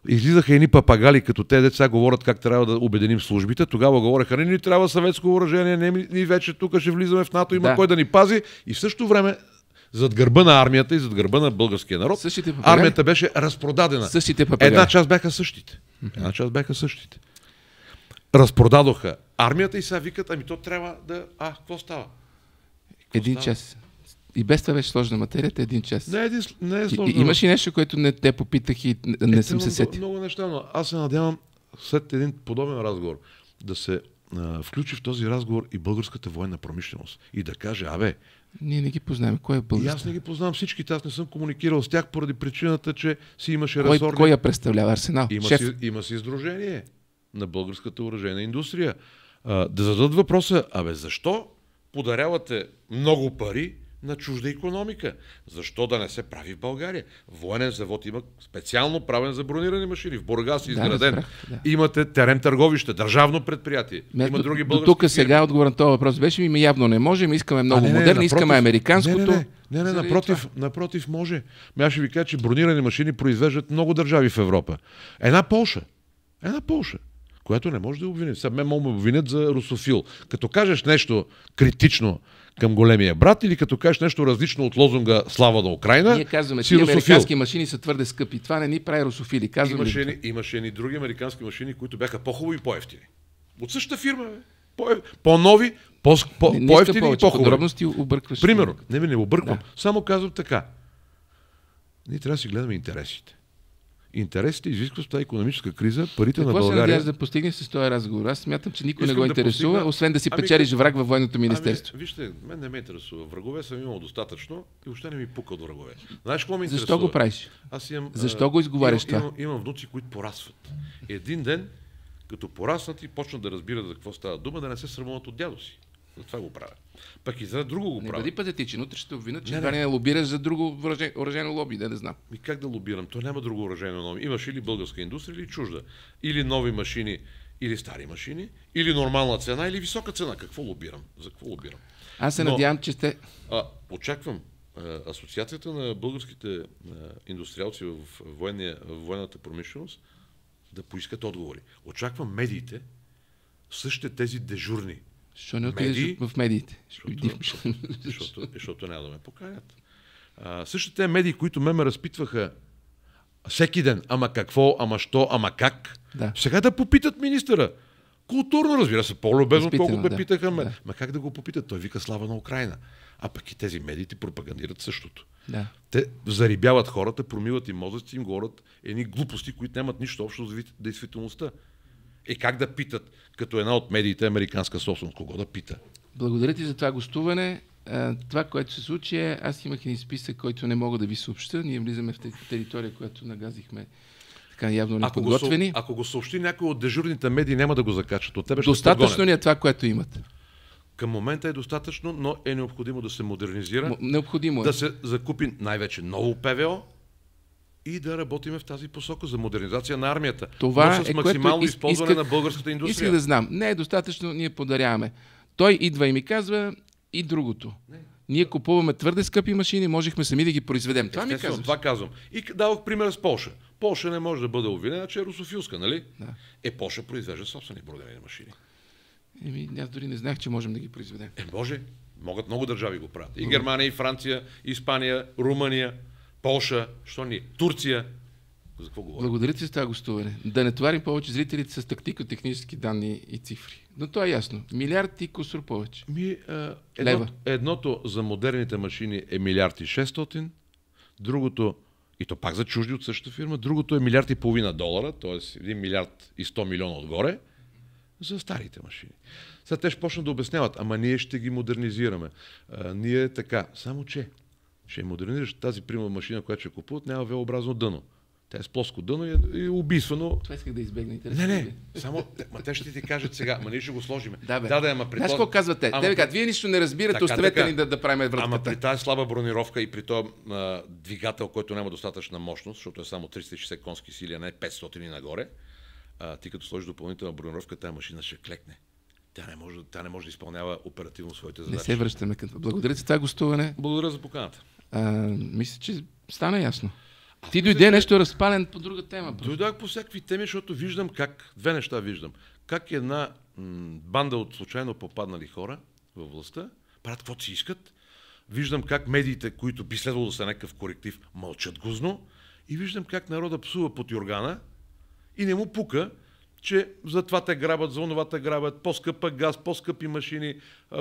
Излизаха едни папагали, като те деца говорят как трябва да обединим службите. Тогава говореха, не ни трябва съветско въоръжение, не, ние вече тук ще влизаме в НАТО, има Да. кой да ни пази. И в същото време, зад гърба на армията и зад гърба на българския народ, Същите папагали? армията беше разпродадена. Същите папагали. Една част бяха същите. Една част бяха същите. Разпродадоха армията и сега викат, ами то трябва да... А, какво става? Един става? час. И без това беше сложна материята, един час. Не е, един- не е И- сложно. и, имаш ли нещо, което не те попитах и не, Е, съм се сетил? Много неща, но аз се надявам след един подобен разговор да се а, включи в този разговор и българската военна промишленост. И да каже, абе, Ние не ги познаваме. Кой е и аз не ги познавам всичките, аз не съм комуникирал с тях поради причината, че си имаше Кой, ресорни... кой я представлява? Арсенал? Има Шеф. си, има си издружение на българската оръжейна индустрия. А, да зададат въпроса, абе защо подарявате много пари на чужда економика? Защо да не се прави в България? Военен завод има специално правен за бронирани машини. В Бургас е изграден. разбрах, да. Имате терен търговище, държавно предприятие. Ме- Има други български тук сега отговор на този въпрос беше ми, явно не можем, искаме много А, не, не, модерни, напротив. искаме американското. Не, не, не, не, не напротив, това. напротив може. Ами аз ще ви кажа, че бронирани машини произвеждат много държави в Европа. Една Полша. Една Полша която не може да обвини. Сега мен могат да ме обвинят за русофил. Като кажеш нещо критично към големия брат или като кажеш нещо различно от лозунга Слава на Украина, Ние казваме, си че русофил. американски машини са твърде скъпи. Това не ни прави русофили. Казваме ли? Имаше, ни- имаше ни други американски машини, които бяха по-хубави и по-ефтини. От същата фирма, По-нови, по- по- Не, не по-ефтини и по-хубави. подробности объркваш. Примерно, не ми не обърквам. Да. Само казвам така. Ние трябва да си гледаме интересите. Интересите изискват тази економическа криза парите Какво на се България. надяваш да постигнеш с този разговор? Аз смятам, че никой не го да интересува, постигна- освен да си Ами, печелиш враг във военното министерство. Ами, вижте, мен не ме интересува. Врагове съм имал достатъчно и въобще не ми пука от врагове. Знаеш какво ме интересува? Защо го правиш? Аз имам, Защо го изговаряш имам, това? Имам, имам внуци, които порастват. Един ден, като пораснат и почнат да разбират за какво става дума, да не се срамуват от дядо си. Затова го правя. Пък и за друго го Не правя. бъди патетичен. Утре ще обвинят, че Не, не. не лобираш за друго оръжено лоби. Да не знам. Ми как да лобирам? То няма друго оръжейно нови. Имаш или българска индустрия, или чужда. Или нови машини, или стари машини, или нормална цена, или висока цена. Какво лобирам? За какво лобирам? Аз се Но- надявам, че сте... А, очаквам а, Асоциацията на българските а, индустриалци в, военния, в военната промишленост да поискат отговори. Очаквам медиите, същите тези дежурни, Защо не отидеш в медиите? защото, [LAUGHS] защото, защото, защото няма да ме поканят. А, същите тези медии, които ме ме разпитваха всеки ден, ама какво, ама що, ама как, Да. сега да попитат министъра. Културно, разбира се, по-любезно, колкото ме да. питаха мен. Да. Ма как да го попитат? Той вика слава на Украина. А пък и тези медиите пропагандират същото. Да. Те зарибяват хората, промиват им мозъци, им говорят едни глупости, които нямат нищо общо с ви- действителността. И как да питат, като една от медиите, американска собственост, кого да пита? Благодаря ти за това гостуване. А, Това, което се случи е, аз имах един списък, който не мога да ви съобща. Ние влизаме в те- територия, която нагазихме така явно Ако го, неподготвени. съ- ако го съобщи някой от дежурните медии, няма да го закачат. От тебе Достатъчно ли е това, което имате? Към момента е достатъчно, но е необходимо да се модернизира, Необходимо е. да се закупи най-вече ново ПВО и да работиме в тази посока за модернизация на армията. Това но с е максимално ис- използване исках- на българската индустрия. Исках да знам. Не е достатъчно, ние подаряваме. Той идва и ми казва и другото. Ние купуваме твърде скъпи машини, можехме сами да ги произведем. Това ми Естествено, казваш. това казвам. И давах пример с Полша. Полша не може да бъде обвинена, че е русофилска, нали? Да. Е, Полша произвежда собствени бронирани машини. Еми, аз дори не знаех, че можем да ги произведем. Е, може. Могат много държави го правят. И Германия, и Франция, и Испания, Румъния, Полша, що ни? Турция. За какво говорим? Благодаря ти за това гостуване. Да не товарим повече зрителите с тактико-технически данни и цифри. Но то е ясно. Милиард и кусор повече. Ми, а, Лева. едно, едното за модерните машини е милиард и 600, другото, и то пак за чужди от същата фирма, другото е милиард и половина долара, т.е. 1 милиард и 100 милиона отгоре, за старите машини. Сега те ще почнат да обясняват, ама ние ще ги модернизираме. А, ние така. Само че, ще модернизираш тази прима машина, която ще купуват, няма велообразно дъно. Тя е с плоско дъно и е, и убийствено. Това исках да избегна Не, не, само, ма те ще ти кажат сега, ма ние ще го сложим. Да, бе. да, да, ама при Знаеш какво казват те? Ама Те вие нищо не разбирате, оставете ни да, да правим Ама вратката. при тази слаба бронировка и при този а, двигател, който няма достатъчна мощност, защото е само 360 конски сили, а не 500 и нагоре, а, ти като сложиш допълнителна бронировка, тази машина ще клекне. Тя не може, тя не може да изпълнява оперативно своите Не задачи. се връщаме към това. Благодаря за това гостуване. Благодаря за поканата. А, мисля, че стана ясно. Ти дойде нещо разпален по друга тема. Дойдах по всякакви теми, защото виждам как, две неща виждам. Как една банда от случайно попаднали хора във властта правят каквото си искат. Виждам как медиите, които би следвало да са някакъв коректив, мълчат гузно. И виждам как народа псува под Йоргана и не му пука, че за това те грабят, за онова те грабят, по-скъпа газ, по-скъпи машини,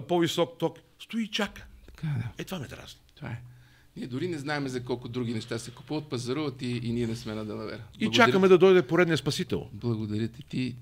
по-висок ток. Стои и чака. Така, да. Е, това ме дразни. Това е. Ние дори не знаем за колко други неща се купуват, пазаруват и, и ние не сме на Делавера. И чакаме да дойде поредния спасител. Благодаря ти. ти